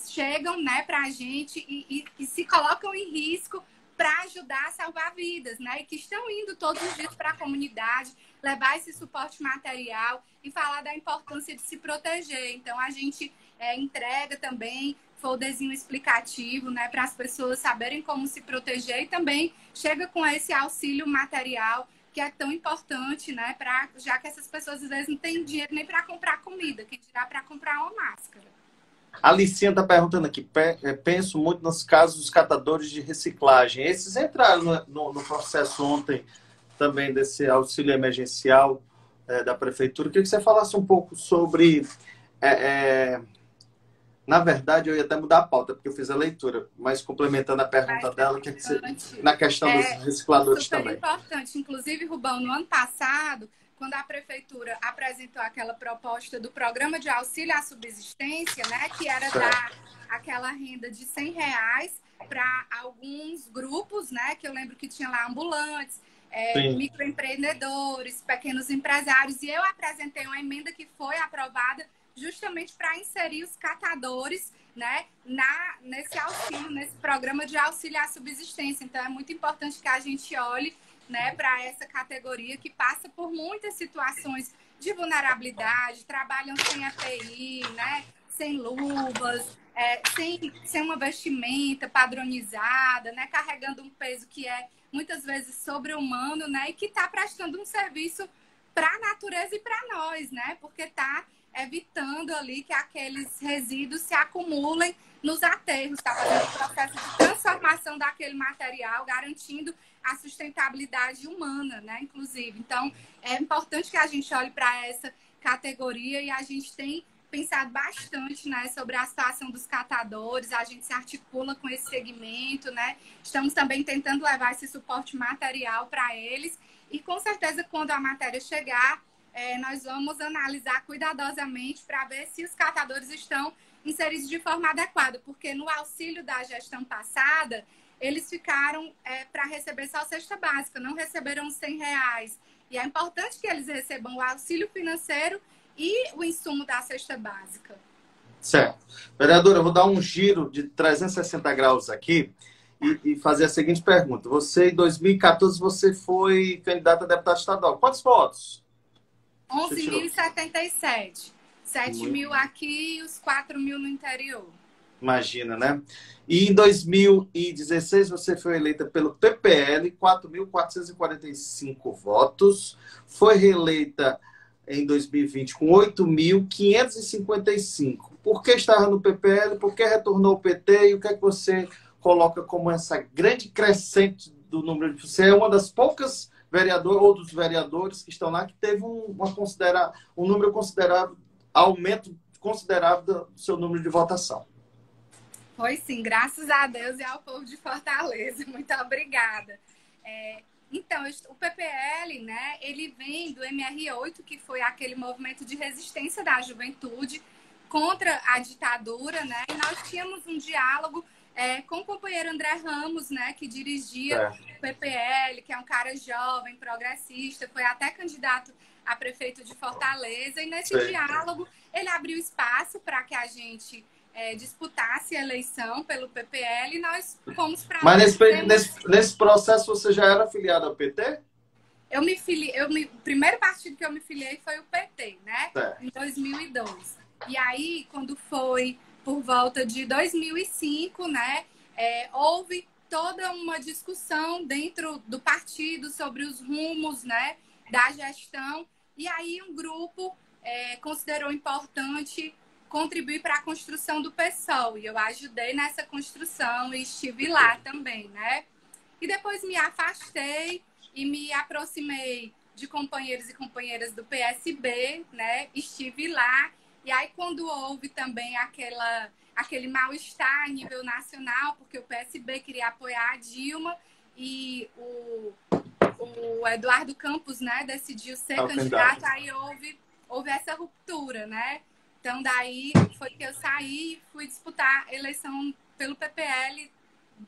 chegam né, para a gente e, e, e, se colocam em risco para ajudar a salvar vidas, né? E que estão indo todos os dias para a comunidade, levar esse suporte material e falar da importância de se proteger. Então, a gente é, entrega também folderzinho explicativo, né, para as pessoas saberem como se proteger e também chega com esse auxílio material que é tão importante, né, para já que essas pessoas às vezes não têm dinheiro nem para comprar comida, quem dirá para comprar uma máscara. A Licinha está perguntando aqui, é, penso muito nos casos dos catadores de reciclagem. Esses entraram no, no, processo ontem também desse auxílio emergencial é, da prefeitura. Queria que você falasse um pouco sobre. É, é, na verdade, eu ia até mudar a pauta, porque eu fiz a leitura, mas complementando a pergunta dela, que, é que você, na questão dos é, recicladores super também. importante. Inclusive, Rubão, no ano passado, quando a prefeitura apresentou aquela proposta do programa de auxílio à subsistência, né, que era dar aquela renda de 100 reais para alguns grupos, né, que eu lembro que tinha lá ambulantes, é, microempreendedores, pequenos empresários, e eu apresentei uma emenda que foi aprovada justamente para inserir os catadores né, na, nesse auxílio, nesse programa de auxílio à subsistência. Então, é muito importante que a gente olhe né, para essa categoria que passa por muitas situações de vulnerabilidade, trabalham sem API, né, sem luvas, é, sem, sem uma vestimenta padronizada, né, carregando um peso que é muitas vezes sobre-humano, né, e que está prestando um serviço para a natureza e para nós, né, porque está evitando ali que aqueles resíduos se acumulem nos aterros, está fazendo o processo de transformação daquele material, garantindo a sustentabilidade humana, né? Inclusive. Então, é importante que a gente olhe para essa categoria e a gente tem pensado bastante né, sobre a situação dos catadores, a gente se articula com esse segmento, né? Estamos também tentando levar esse suporte material para eles e com certeza quando a matéria chegar, é, nós vamos analisar cuidadosamente para ver se os catadores estão inseridos de forma adequada, porque no auxílio da gestão passada, eles ficaram é, para receber só a cesta básica, não receberam 100 reais. E é importante que eles recebam o auxílio financeiro e o insumo da cesta básica. Certo. Vereadora, eu vou dar um giro de 360 graus aqui e, e fazer a seguinte pergunta. Você, em 2014, você foi candidata a deputado estadual. Quantos votos? 11.077. 7 mil aqui e os 4 mil no interior. Imagina, né? E em 2016 você foi eleita pelo PPL, 4.445 votos. Foi reeleita em 2020 com 8.555. Por que estava no PPL? Por que retornou ao PT? E o que é que você coloca como essa grande crescente do número de... Você é uma das poucas vereador ou dos vereadores que estão lá que teve um, uma considera, um número considerável, aumento considerável do seu número de votação. Foi sim, graças a Deus e ao povo de Fortaleza. [LAUGHS] Muito obrigada. É, então, o PPL, né, ele vem do MR8, que foi aquele movimento de resistência da juventude contra a ditadura, né? E nós tínhamos um diálogo é, com o companheiro André Ramos, né, que dirigia o PPL, que é um cara jovem, progressista, foi até candidato a prefeito de Fortaleza, e nesse Sim. diálogo ele abriu espaço para que a gente é, disputasse a eleição pelo PPL e nós fomos para Mas nesse, nesse, nesse, processo você já era afiliado ao PT? Eu me filiei, eu me, o primeiro partido que eu me filiei foi o PT, né? Em 2002. E aí, quando foi por volta de 2005, né? É, houve toda uma discussão dentro do partido sobre os rumos né, da gestão. E aí um grupo é, considerou importante contribuir para a construção do PSOL. E eu ajudei nessa construção e estive lá também, né? E depois me afastei e me aproximei de companheiros e companheiras do PSB, né? Estive lá. E aí, quando houve também aquela aquele mal-estar a nível nacional, porque o PSB queria apoiar a Dilma e o, o Eduardo Campos né, decidiu ser é candidato, aí houve, houve essa ruptura, né? Então, daí foi que eu saí e fui disputar a eleição pelo PPL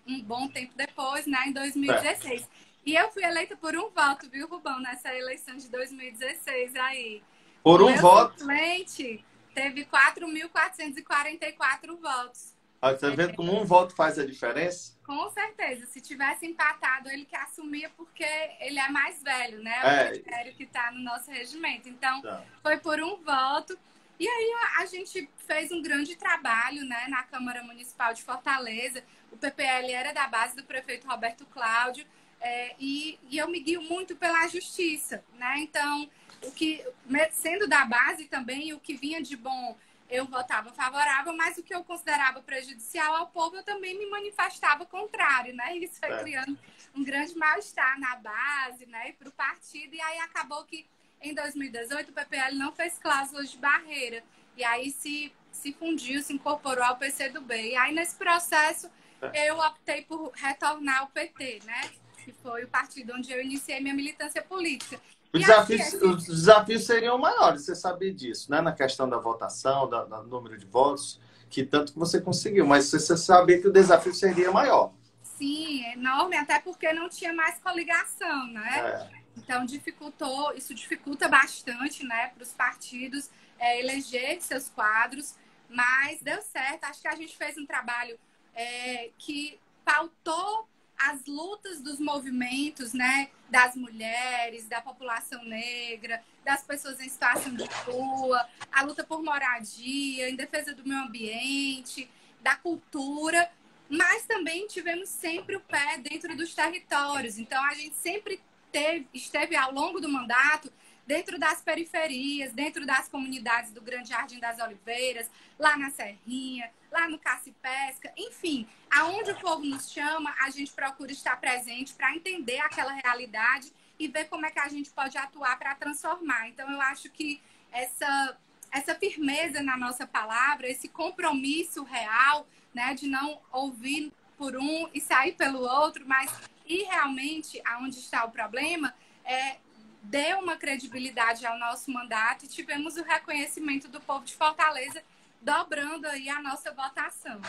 um bom tempo depois, né, em 2016. É. E eu fui eleita por um voto, viu, Rubão, nessa eleição de 2016 aí. Por um voto? Simplesmente teve 4.444 votos. Olha, tá vendo como um voto faz a diferença? Com certeza. Se tivesse empatado, ele que assumia porque ele é mais velho, né? É o critério que está no nosso regimento. Então, tá. foi por um voto. E aí a gente fez um grande trabalho né, na Câmara Municipal de Fortaleza. O PPL era da base do prefeito Roberto Cláudio. É, e, e eu me guio muito pela justiça, né? Então, o que, sendo da base também, o que vinha de bom eu votava favorável, mas o que eu considerava prejudicial ao povo, eu também me manifestava contrário, né? Isso foi é. criando um grande mal-estar na base, né? E para o partido. E aí acabou que em 2018 o PPL não fez cláusulas de barreira. E aí se, se fundiu, se incorporou ao PCdoB. E aí nesse processo é. eu optei por retornar ao PT, né? Que foi o partido onde eu iniciei minha militância política. Os desafios, os desafios seriam maiores, você sabe disso, né? Na questão da votação, do, do número de votos, que tanto que você conseguiu, mas você sabia que o desafio seria maior. Sim, enorme, até porque não tinha mais coligação, né? É. Então dificultou, isso dificulta bastante, né, para os partidos é, eleger seus quadros, mas deu certo. Acho que a gente fez um trabalho é, que pautou as lutas dos movimentos, né, das mulheres, da população negra, das pessoas em situação de rua, a luta por moradia, em defesa do meio ambiente, da cultura, mas também tivemos sempre o pé dentro dos territórios. Então a gente sempre teve, esteve ao longo do mandato dentro das periferias, dentro das comunidades do Grande Jardim das Oliveiras, lá na Serrinha, lá no Caça e Pesca, enfim, aonde o povo nos chama, a gente procura estar presente para entender aquela realidade e ver como é que a gente pode atuar para transformar. Então, eu acho que essa, essa firmeza na nossa palavra, esse compromisso real, né, de não ouvir por um e sair pelo outro, mas ir realmente aonde está o problema, é, deu uma credibilidade ao nosso mandato e tivemos o reconhecimento do povo de Fortaleza dobrando aí a nossa votação.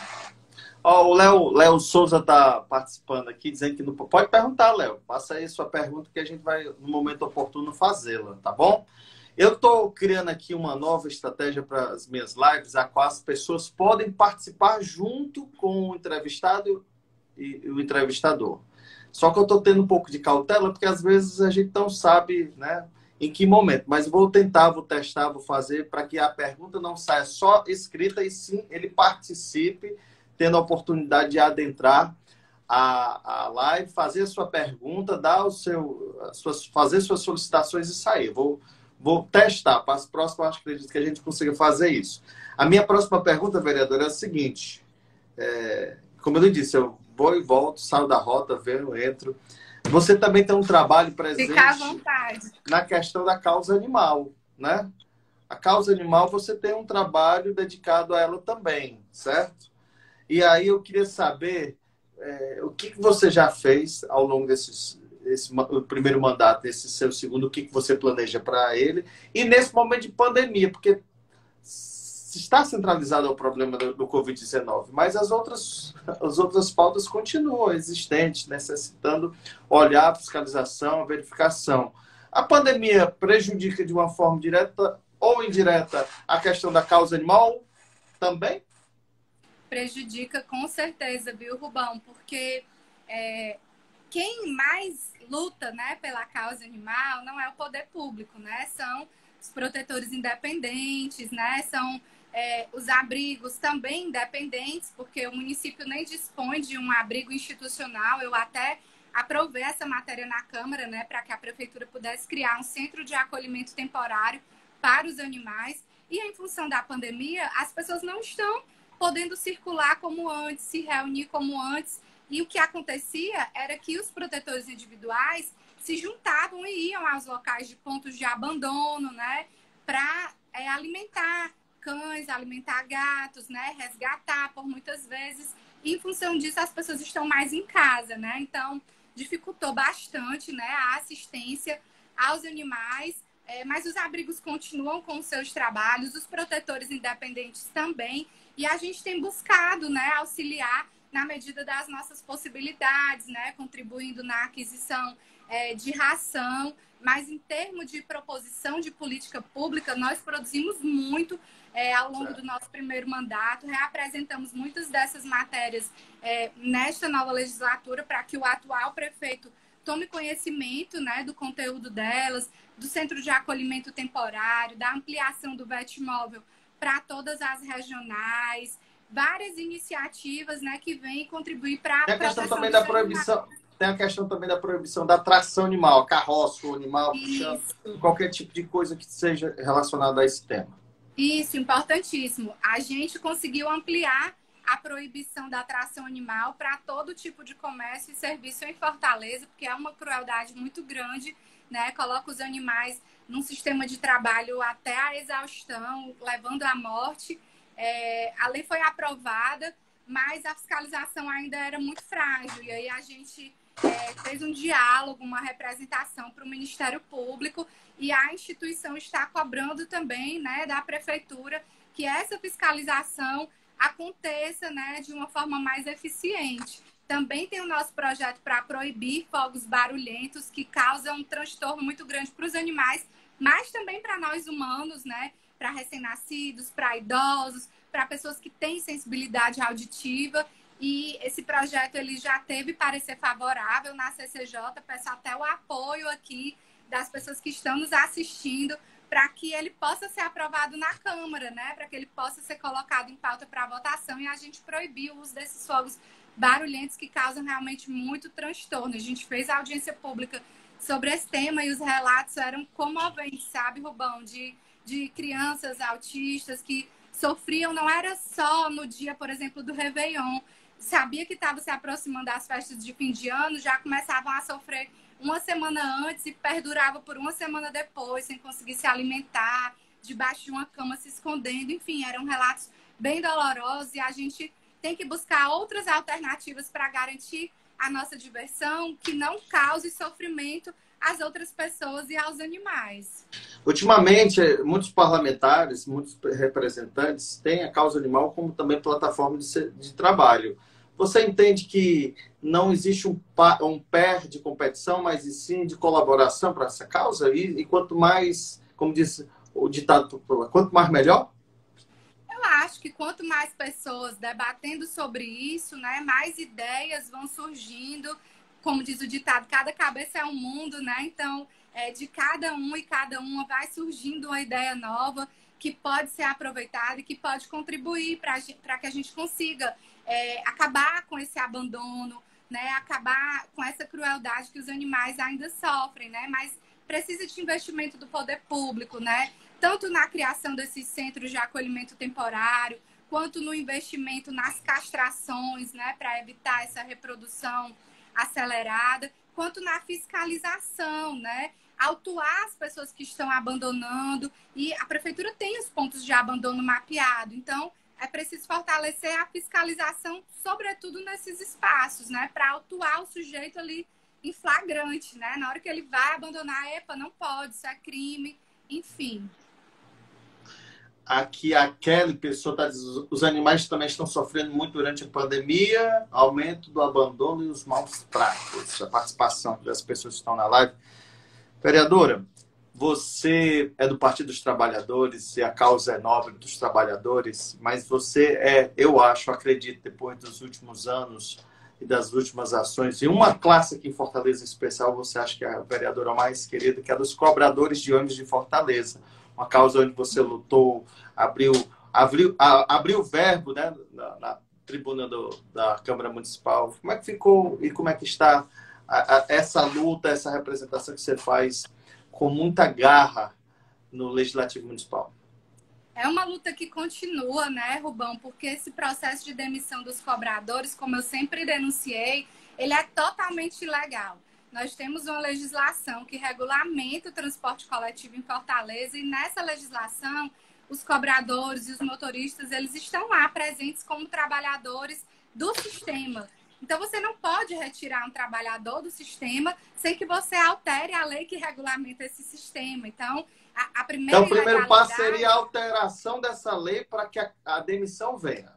Ó, oh, o Léo, Léo Souza está participando aqui, dizendo que não pode perguntar, Léo. Passa aí sua pergunta que a gente vai, no momento oportuno, fazê-la, tá bom? Eu estou criando aqui uma nova estratégia para as minhas lives, a qual as pessoas podem participar junto com o entrevistado e o entrevistador. Só que eu estou tendo um pouco de cautela, porque às vezes a gente não sabe né, em que momento. Mas vou tentar, vou testar, vou fazer para que a pergunta não saia só escrita e sim ele participe, tendo a oportunidade de adentrar a, a live, fazer a sua pergunta, dar o seu, suas, fazer suas solicitações e sair. Vou, vou testar. Para as próximas, acredito que a gente consiga fazer isso. A minha próxima pergunta, vereador, é a seguinte. É, como eu disse, eu vou e volto, saio da rota, venho, entro. Você também tem um trabalho presente na questão da causa animal, né? A causa animal, você tem um trabalho dedicado a ela também, certo? E aí eu queria saber é, o que, que você já fez ao longo desses esse primeiro mandato, esse seu segundo, o que, que você planeja para ele? E nesse momento de pandemia, porque está centralizado o problema do, do Covid-19, mas as outras, as outras pautas continuam existentes, necessitando olhar, fiscalização, verificação. A pandemia prejudica de uma forma direta ou indireta a questão da causa animal também? Prejudica com certeza, viu, Rubão? Porque é, quem mais luta né, pela causa animal não é o poder público, né? São os protetores independentes, né? São é, os abrigos também independentes, porque o município nem dispõe de um abrigo institucional. Eu até aprovei essa matéria na Câmara, né, para que a prefeitura pudesse criar um centro de acolhimento temporário para os animais. E em função da pandemia, as pessoas não estão podendo circular como antes, se reunir como antes. E o que acontecia era que os protetores individuais se juntavam e iam aos locais de pontos de abandono, né, para é, alimentar cães, alimentar gatos, né, resgatar por muitas vezes. E em função disso, as pessoas estão mais em casa, né? Então, dificultou bastante, né, a assistência aos animais. É, mas os abrigos continuam com seus trabalhos, os protetores independentes também. E a gente tem buscado, né, auxiliar na medida das nossas possibilidades, né, contribuindo na aquisição é, de ração, mas em termos de proposição de política pública, nós produzimos muito é, ao longo do nosso primeiro mandato, reapresentamos muitas dessas matérias é, nesta nova legislatura para que o atual prefeito tome conhecimento né, do conteúdo delas, do centro de acolhimento temporário, da ampliação do VET móvel para todas as regionais, várias iniciativas né, que vêm contribuir para a questão também da proibição tem a questão também da proibição da tração animal, carroça, animal puxando, qualquer tipo de coisa que seja relacionada a esse tema. Isso, importantíssimo. A gente conseguiu ampliar a proibição da tração animal para todo tipo de comércio e serviço em Fortaleza, porque é uma crueldade muito grande, né? Coloca os animais num sistema de trabalho até a exaustão, levando à morte. É, a lei foi aprovada, mas a fiscalização ainda era muito frágil. E aí a gente é, fez um diálogo, uma representação para o Ministério Público e a instituição está cobrando também né, da prefeitura que essa fiscalização aconteça né, de uma forma mais eficiente. Também tem o nosso projeto para proibir fogos barulhentos que causam um transtorno muito grande para os animais, mas também para nós humanos, né? Para recém-nascidos, para idosos, para pessoas que têm sensibilidade auditiva. E esse projeto ele já teve parecer favorável na CCJ. Peço até o apoio aqui das pessoas que estão nos assistindo para que ele possa ser aprovado na Câmara, né? Para que ele possa ser colocado em pauta para votação e a gente proibir o uso desses fogos barulhentos que causam realmente muito transtorno. A gente fez a audiência pública sobre esse tema e os relatos eram comoventes, sabe, Rubão? De, de crianças autistas que sofriam, não era só no dia, por exemplo, do Réveillon, sabia que estava se aproximando das festas de fim de ano, já começavam a sofrer uma semana antes e perdurava por uma semana depois, sem conseguir se alimentar, debaixo de uma cama se escondendo. Enfim, eram relatos bem dolorosos e a gente tem que buscar outras alternativas para garantir a nossa diversão que não cause sofrimento às outras pessoas e aos animais. Ultimamente, muitos parlamentares, muitos representantes têm a causa animal como também plataforma de, de trabalho. Você entende que não existe um, um pé de competição, mas sim de colaboração para essa causa? E, e, quanto mais, como diz o ditado quanto mais melhor? Eu acho que quanto mais pessoas debatendo sobre isso, né, mais ideias vão surgindo. Como diz o ditado, cada cabeça é um mundo, né? Então, é, de cada um e cada uma vai surgindo uma ideia nova que pode ser aproveitada e que pode contribuir para que a gente consiga é, acabar com esse abandono, né? Acabar com essa crueldade que os animais ainda sofrem, né? Mas precisa de investimento do poder público, né? Tanto na criação desses centros de acolhimento temporário, quanto no investimento nas castrações, né, para evitar essa reprodução acelerada, quanto na fiscalização, né? Autuar as pessoas que estão abandonando e a prefeitura tem os pontos de abandono mapeado. Então, é preciso fortalecer a fiscalização, sobretudo nesses espaços, né? Para autuar o sujeito ali em flagrante, né? Na hora que ele vai abandonar, epa, não pode, isso é crime, enfim. Aqui a Kelly, pessoa está dizendo, os animais também estão sofrendo muito durante a pandemia, aumento do abandono e os maus tratos. A participação das pessoas que estão na live. Vereadora, você é do Partido dos Trabalhadores e a causa é nobre dos trabalhadores, mas você é, eu acho, acredito, depois dos últimos anos e das últimas ações, e uma classe aqui em Fortaleza especial, você acha que é a vereadora mais querida, que é a dos cobradores de ônibus de Fortaleza. Uma causa onde você lutou, abriu abriu, abriu o verbo né, na, na tribuna do, da Câmara Municipal. Como é que ficou e como é que está a, a, essa luta, essa representação que você faz com muita garra no Legislativo Municipal? É uma luta que continua, né, Rubão? Porque esse processo de demissão dos cobradores, como eu sempre denunciei, ele é totalmente ilegal. Nós temos uma legislação que regulamenta o transporte coletivo em Fortaleza e nessa legislação os cobradores e os motoristas, eles estão lá presentes como trabalhadores do sistema. Então, você não pode retirar um trabalhador do sistema sem que você altere a lei que regulamenta esse sistema. Então, a, a primeira. Então, o primeiro passo seria a alteração dessa lei para que a, a demissão venha.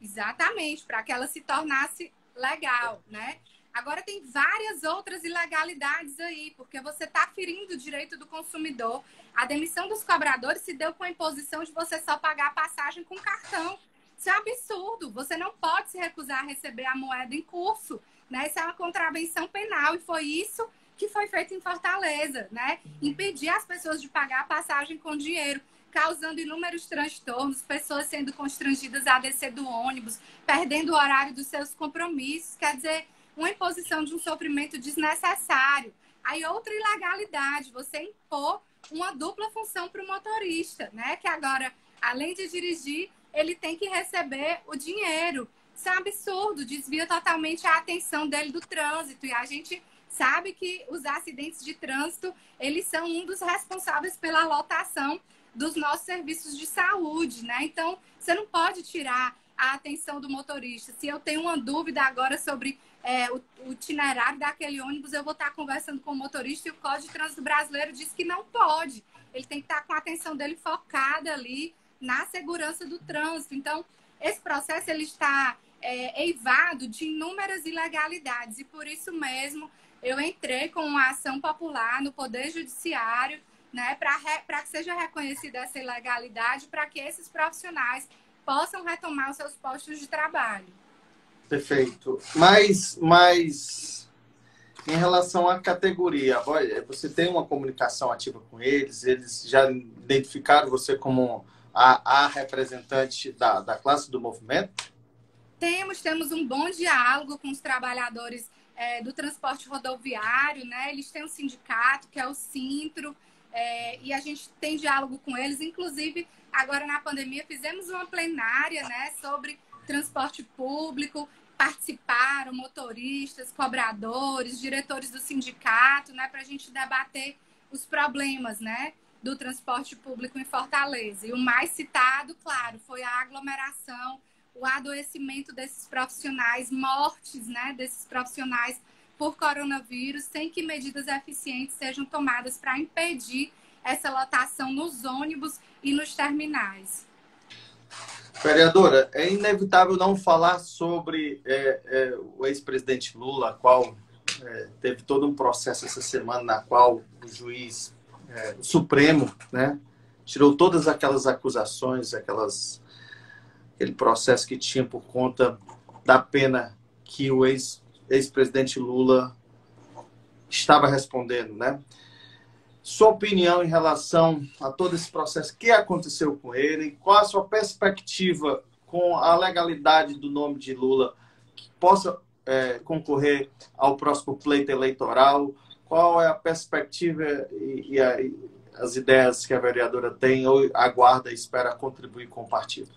Exatamente, para que ela se tornasse legal, né? Agora tem várias outras ilegalidades aí, porque você está ferindo o direito do consumidor. A demissão dos cobradores se deu com a imposição de você só pagar a passagem com cartão. Isso é absurdo. Você não pode se recusar a receber a moeda em curso. Né? Isso é uma contravenção penal. E foi isso que foi feito em Fortaleza, né? Impedir as pessoas de pagar a passagem com dinheiro, causando inúmeros transtornos, pessoas sendo constrangidas a descer do ônibus, perdendo o horário dos seus compromissos. Quer dizer, uma imposição de um sofrimento desnecessário. Aí outra ilegalidade, você impor uma dupla função para o motorista, né? Que agora, além de dirigir, ele tem que receber o dinheiro. Isso é um absurdo, desvia totalmente a atenção dele do trânsito. E a gente sabe que os acidentes de trânsito, eles são um dos responsáveis pela lotação dos nossos serviços de saúde, né? Então, você não pode tirar a atenção do motorista. Se eu tenho uma dúvida agora sobre é, o, o, itinerário daquele ônibus, eu vou estar conversando com o motorista e o Código de Trânsito Brasileiro diz que não pode. Ele tem que estar com a atenção dele focada ali na segurança do trânsito. Então, esse processo ele está é, eivado de inúmeras ilegalidades e por isso mesmo eu entrei com uma ação popular no Poder Judiciário né, para que seja reconhecida essa ilegalidade, para que esses profissionais possam retomar os seus postos de trabalho. Perfeito. Mas, mas em relação à categoria, você tem uma comunicação ativa com eles? Eles já identificaram você como a, a representante da, da classe do movimento? Temos, temos um bom diálogo com os trabalhadores é, do transporte rodoviário, né? Eles têm um sindicato, que é o Sintro, é, e a gente tem diálogo com eles. Inclusive, agora na pandemia, fizemos uma plenária né, sobre transporte público participaram motoristas, cobradores, diretores do sindicato, né, para a gente debater os problemas, né, do transporte público em Fortaleza. E o mais citado, claro, foi a aglomeração, o adoecimento desses profissionais, mortes, né, desses profissionais por coronavírus, sem que medidas eficientes sejam tomadas para impedir essa lotação nos ônibus e nos terminais. Vereadora, é inevitável não falar sobre é, é, o ex-presidente Lula, qual é, teve todo um processo essa semana na qual o juiz é, o Supremo, né, tirou todas aquelas acusações, aquelas aquele processo que tinha por conta da pena que o ex, ex-presidente Lula estava respondendo, né? sua opinião em relação a todo esse processo que aconteceu com ele, qual a sua perspectiva com a legalidade do nome de Lula que possa é, concorrer ao próximo pleito eleitoral, qual é a perspectiva e, e, a, as ideias que a vereadora tem ou aguarda e espera contribuir com o partido?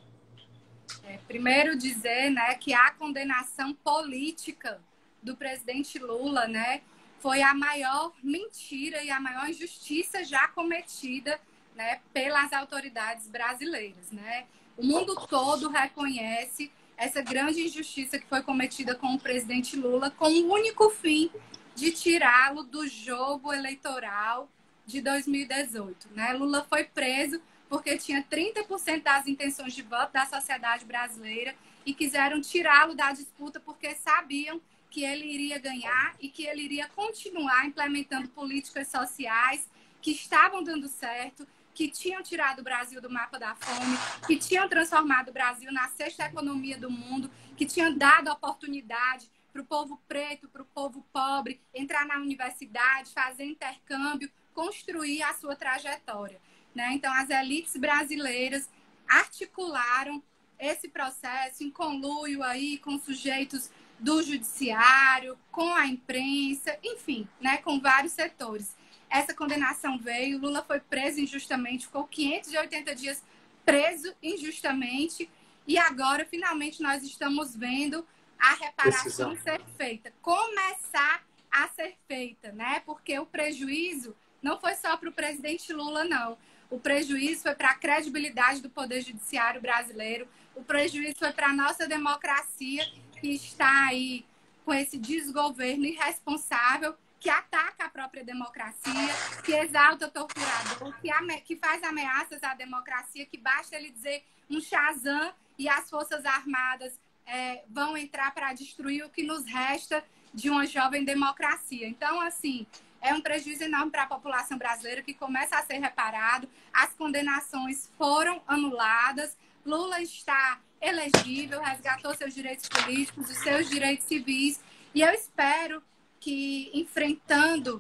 É, primeiro dizer né, que a condenação política do presidente Lula, né, foi a maior mentira e a maior injustiça já cometida né, pelas autoridades brasileiras. Né? O mundo todo reconhece essa grande injustiça que foi cometida com o presidente Lula, com o único fim de tirá-lo do jogo eleitoral de 2018. Né? Lula foi preso porque tinha 30% das intenções de voto da sociedade brasileira e quiseram tirá-lo da disputa porque sabiam que ele iria ganhar e que ele iria continuar implementando políticas sociais que estavam dando certo, que tinham tirado o Brasil do mapa da fome, que tinham transformado o Brasil na sexta economia do mundo, que tinham dado oportunidade para o povo preto, para o povo pobre entrar na universidade, fazer intercâmbio, construir a sua trajetória. Né? Então, as elites brasileiras articularam esse processo em conluio aí com sujeitos do judiciário, com a imprensa, enfim, né, com vários setores. Essa condenação veio, Lula foi preso injustamente, ficou 580 dias preso injustamente e agora finalmente nós estamos vendo a reparação Precisão. ser feita, começar a ser feita, né? Porque o prejuízo não foi só para o presidente Lula, não. O prejuízo foi para a credibilidade do Poder Judiciário brasileiro, o prejuízo foi para a nossa democracia, que está aí com esse desgoverno irresponsável, que ataca a própria democracia, que exalta o torturador, que, ame... que faz ameaças à democracia, que basta ele dizer um Shazam e as Forças Armadas é, vão entrar para destruir o que nos resta de uma jovem democracia. Então, assim, é um prejuízo enorme para a população brasileira que começa a ser reparado. As condenações foram anuladas. Lula está elegível, resgatou seus direitos políticos, os seus direitos civis. E eu espero que, enfrentando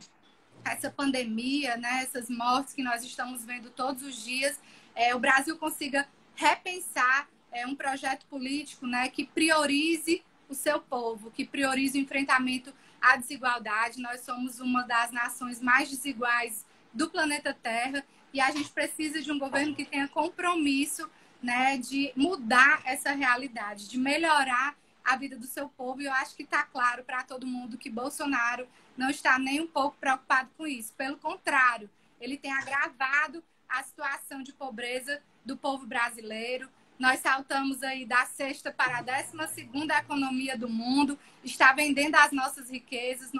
essa pandemia, né, essas mortes que nós estamos vendo todos os dias, é, o Brasil consiga repensar é, um projeto político né, que priorize o seu povo, que priorize o enfrentamento à desigualdade. Nós somos uma das nações mais desiguais do planeta Terra e a gente precisa de um governo que tenha compromisso né, de mudar essa realidade, de melhorar a vida do seu povo. E eu acho que está claro para todo mundo que Bolsonaro não está nem um pouco preocupado com isso. Pelo contrário, ele tem agravado a situação de pobreza do povo brasileiro. Nós saltamos aí da sexta para a décima segunda economia do mundo, está vendendo as nossas riquezas,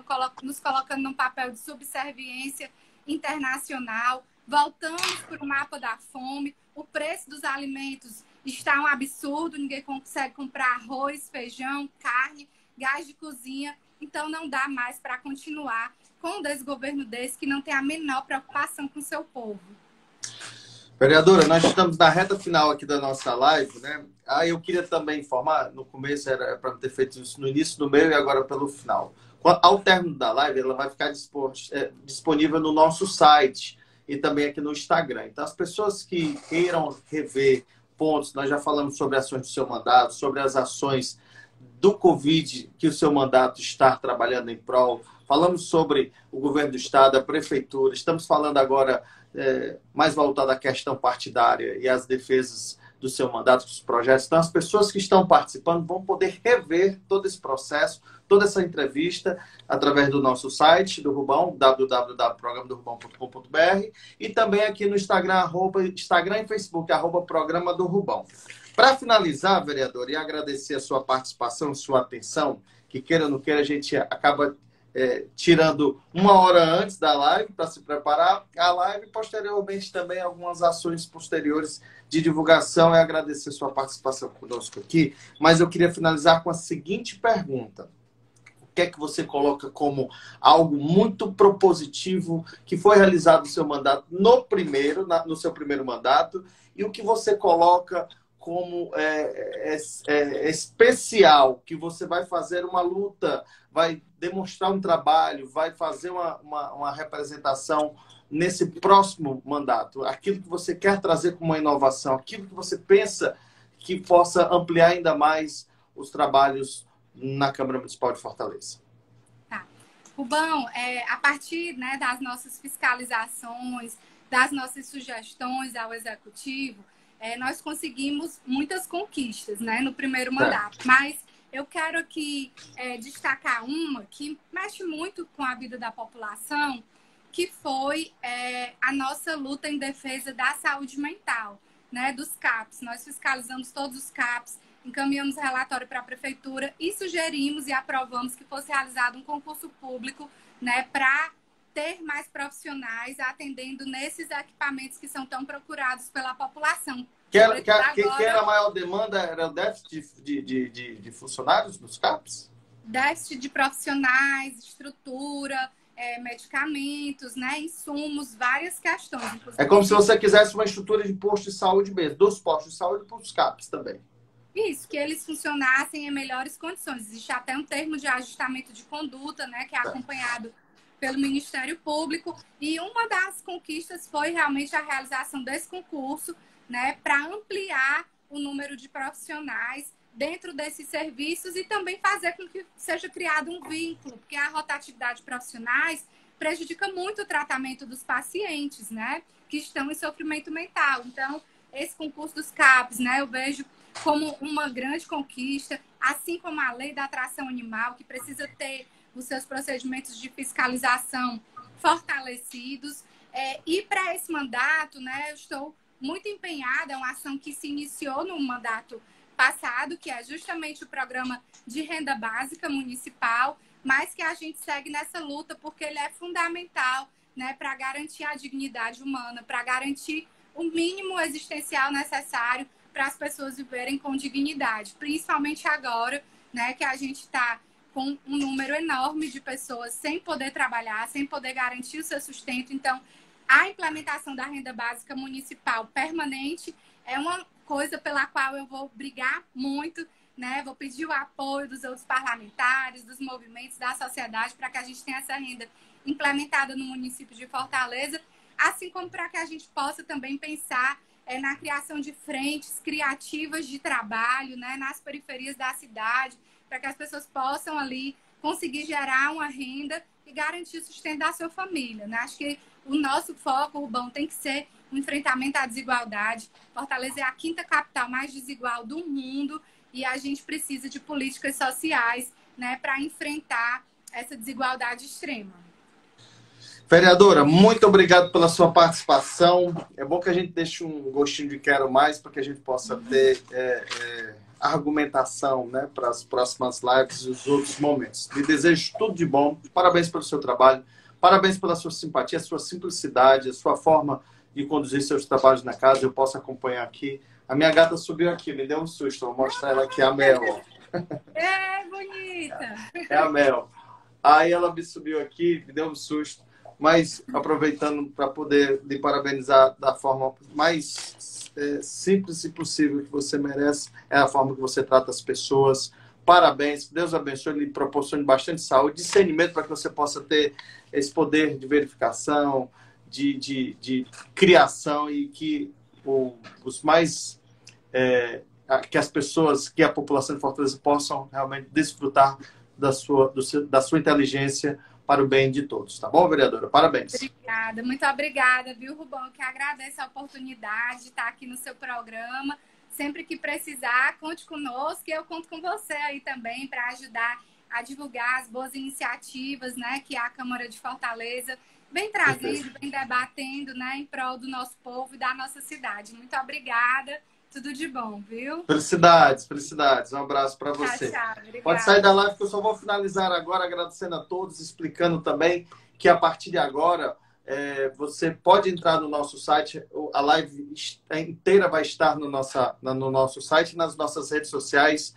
nos colocando num papel de subserviência internacional. Voltamos para o mapa da fome. O preço dos alimentos está um absurdo, ninguém consegue comprar arroz, feijão, carne, gás de cozinha. Então não dá mais para continuar com um desgoverno desse que não tem a menor preocupação com o seu povo. Vereadora, nós estamos na reta final aqui da nossa live, né? Ah, eu queria também informar, no começo era para ter feito isso no início, no meio e agora pelo final. Ao término da live, ela vai ficar é, disponível no nosso site e também aqui no Instagram. Então, as pessoas que queiram rever pontos, nós já falamos sobre ações do seu mandato, sobre as ações do Covid que o seu mandato está trabalhando em prol. Falamos sobre o governo do estado, a prefeitura. Estamos falando agora é, mais voltado à questão partidária e às defesas do seu mandato, dos projetos. Então, as pessoas que estão participando vão poder rever todo esse processo, toda essa entrevista, através do nosso site do Rubão, www.programadorubão.com.br e também aqui no Instagram, arroba, Instagram e Facebook, arroba Programa do Rubão. Para finalizar, vereador, e agradecer a sua participação, sua atenção, que queira ou não queira, a gente acaba é, tirando uma hora antes da live para se preparar a live, posteriormente também algumas ações posteriores de divulgação e agradecer sua participação conosco aqui. Mas eu queria finalizar com a seguinte pergunta. O que é que você coloca como algo muito propositivo que foi realizado no seu mandato no primeiro, no seu primeiro mandato, e o que você coloca como é, é, é, especial, que você vai fazer uma luta, vai demonstrar um trabalho, vai fazer uma, uma, uma, representação nesse próximo mandato, aquilo que você quer trazer como uma inovação, aquilo que você pensa que possa ampliar ainda mais os trabalhos na Câmara Municipal de Fortaleza. Tá. Rubão, é, a partir né, das nossas fiscalizações, das nossas sugestões ao Executivo, é, nós conseguimos muitas conquistas né, no primeiro mandato. Mas eu quero aqui é, destacar uma que mexe muito com a vida da população, que foi é, a nossa luta em defesa da saúde mental, né, dos CAPs. Nós fiscalizamos todos os CAPs, encaminhamos relatório para a prefeitura e sugerimos e aprovamos que fosse realizado um concurso público né, para ter mais profissionais atendendo nesses equipamentos que são tão procurados pela população. Que era, que, agora, que era a maior demanda? Era o déficit de, de, de, de funcionários nos CAPs? Déficit de profissionais, estrutura, é, medicamentos, né, insumos, várias questões. É como se você quisesse uma estrutura de posto de saúde mesmo, dos postos de saúde para os CAPs também. Isso, que eles funcionassem em melhores condições. Existe até um termo de ajustamento de conduta, né, que é acompanhado pelo Ministério Público. E uma das conquistas foi realmente a realização desse concurso, né, para ampliar o número de profissionais dentro desses serviços e também fazer com que seja criado um vínculo, porque a rotatividade de profissionais prejudica muito o tratamento dos pacientes, né, que estão em sofrimento mental. Então, esse concurso dos CAPs, né, eu vejo como uma grande conquista, assim como a lei da atração animal, que precisa ter os seus procedimentos de fiscalização fortalecidos. É, e para esse mandato, né, eu estou muito empenhada, é uma ação que se iniciou no mandato passado, que é justamente o programa de renda básica municipal, mas que a gente segue nessa luta porque ele é fundamental né, para garantir a dignidade humana, para garantir o mínimo existencial necessário para as pessoas viverem com dignidade, principalmente agora, né, que a gente está com um número enorme de pessoas sem poder trabalhar, sem poder garantir o seu sustento. Então, a implementação da renda básica municipal permanente é uma coisa pela qual eu vou brigar muito, né? Vou pedir o apoio dos outros parlamentares, dos movimentos da sociedade para que a gente tenha essa renda implementada no município de Fortaleza, assim como para que a gente possa também pensar é, na criação de frentes criativas de trabalho, né, nas periferias da cidade, para que as pessoas possam ali conseguir gerar uma renda e garantir o sustento da sua família. Né? Acho que o nosso foco urbano tem que ser o enfrentamento à desigualdade. Fortaleza é a quinta capital mais desigual do mundo e a gente precisa de políticas sociais né, para enfrentar essa desigualdade extrema. Vereadora, muito obrigado pela sua participação. É bom que a gente deixe um gostinho de quero mais para que a gente possa ter é, é, argumentação né, para as próximas lives e os outros momentos. Lhe desejo tudo de bom. Parabéns pelo seu trabalho. Parabéns pela sua simpatia, sua simplicidade, a sua forma de conduzir seus trabalhos na casa. Eu posso acompanhar aqui. A minha gata subiu aqui, me deu um susto. Vou mostrar ela aqui, a Mel. É, bonita. É a Mel. Aí ela me subiu aqui, me deu um susto mas aproveitando para poder lhe parabenizar da forma mais é, simples e possível que você merece, é a forma que você trata as pessoas. Parabéns, Deus abençoe, lhe proporcione bastante saúde, discernimento para que você possa ter esse poder de verificação, de, de, de criação e que o, os mais. É, que as pessoas, que a população de Fortaleza possam realmente desfrutar da sua, do, da sua inteligência para o bem de todos, tá bom, vereadora? Parabéns. Obrigada, muito obrigada, viu, Rubão? Que agradeço a oportunidade de estar aqui no seu programa. Sempre que precisar, conte conosco e eu conto com você aí também para ajudar a divulgar as boas iniciativas, né, que a Câmara de Fortaleza vem trazendo, vem debatendo, né, em prol do nosso povo e da nossa cidade. Muito obrigada. Tudo de bom, viu? Felicidades, felicidades. Um abraço para você. Tchau, tchau. Pode sair da live que eu só vou finalizar agora agradecendo a todos, explicando também que a partir de agora é, você pode entrar no nosso site, a live inteira vai estar no, nossa, no nosso site, nas nossas redes sociais.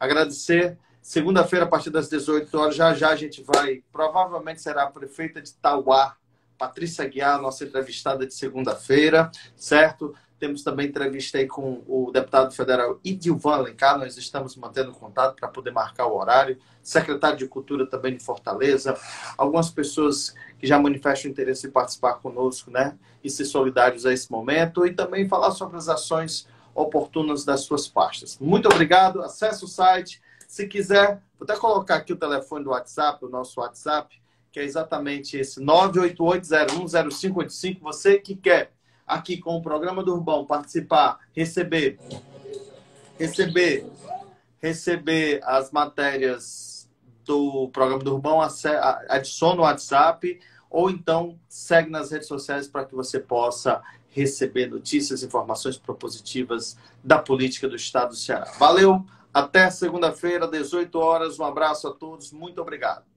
Agradecer. Segunda-feira, a partir das 18 horas, já já a gente vai, provavelmente será a prefeita de Tauá, Patrícia Guiar, nossa entrevistada de segunda-feira, certo? Temos também entrevista aí com o deputado federal Idilvan Alencar. Nós estamos mantendo contato para poder marcar o horário. Secretário de Cultura também de Fortaleza. Algumas pessoas que já manifestam interesse em participar conosco, né? E ser solidários a esse momento. E também falar sobre as ações oportunas das suas pastas. Muito obrigado. Acesse o site. Se quiser, vou até colocar aqui o telefone do WhatsApp, o nosso WhatsApp, que é exatamente esse 988010585. Você que quer aqui com o programa do Urbão, participar, receber, receber, receber as matérias do programa do Urbão, adiciona o WhatsApp ou então segue nas redes sociais para que você possa receber notícias, informações propositivas da política do Estado do Ceará. Valeu, até segunda-feira, 18 horas. Um abraço a todos, muito obrigado.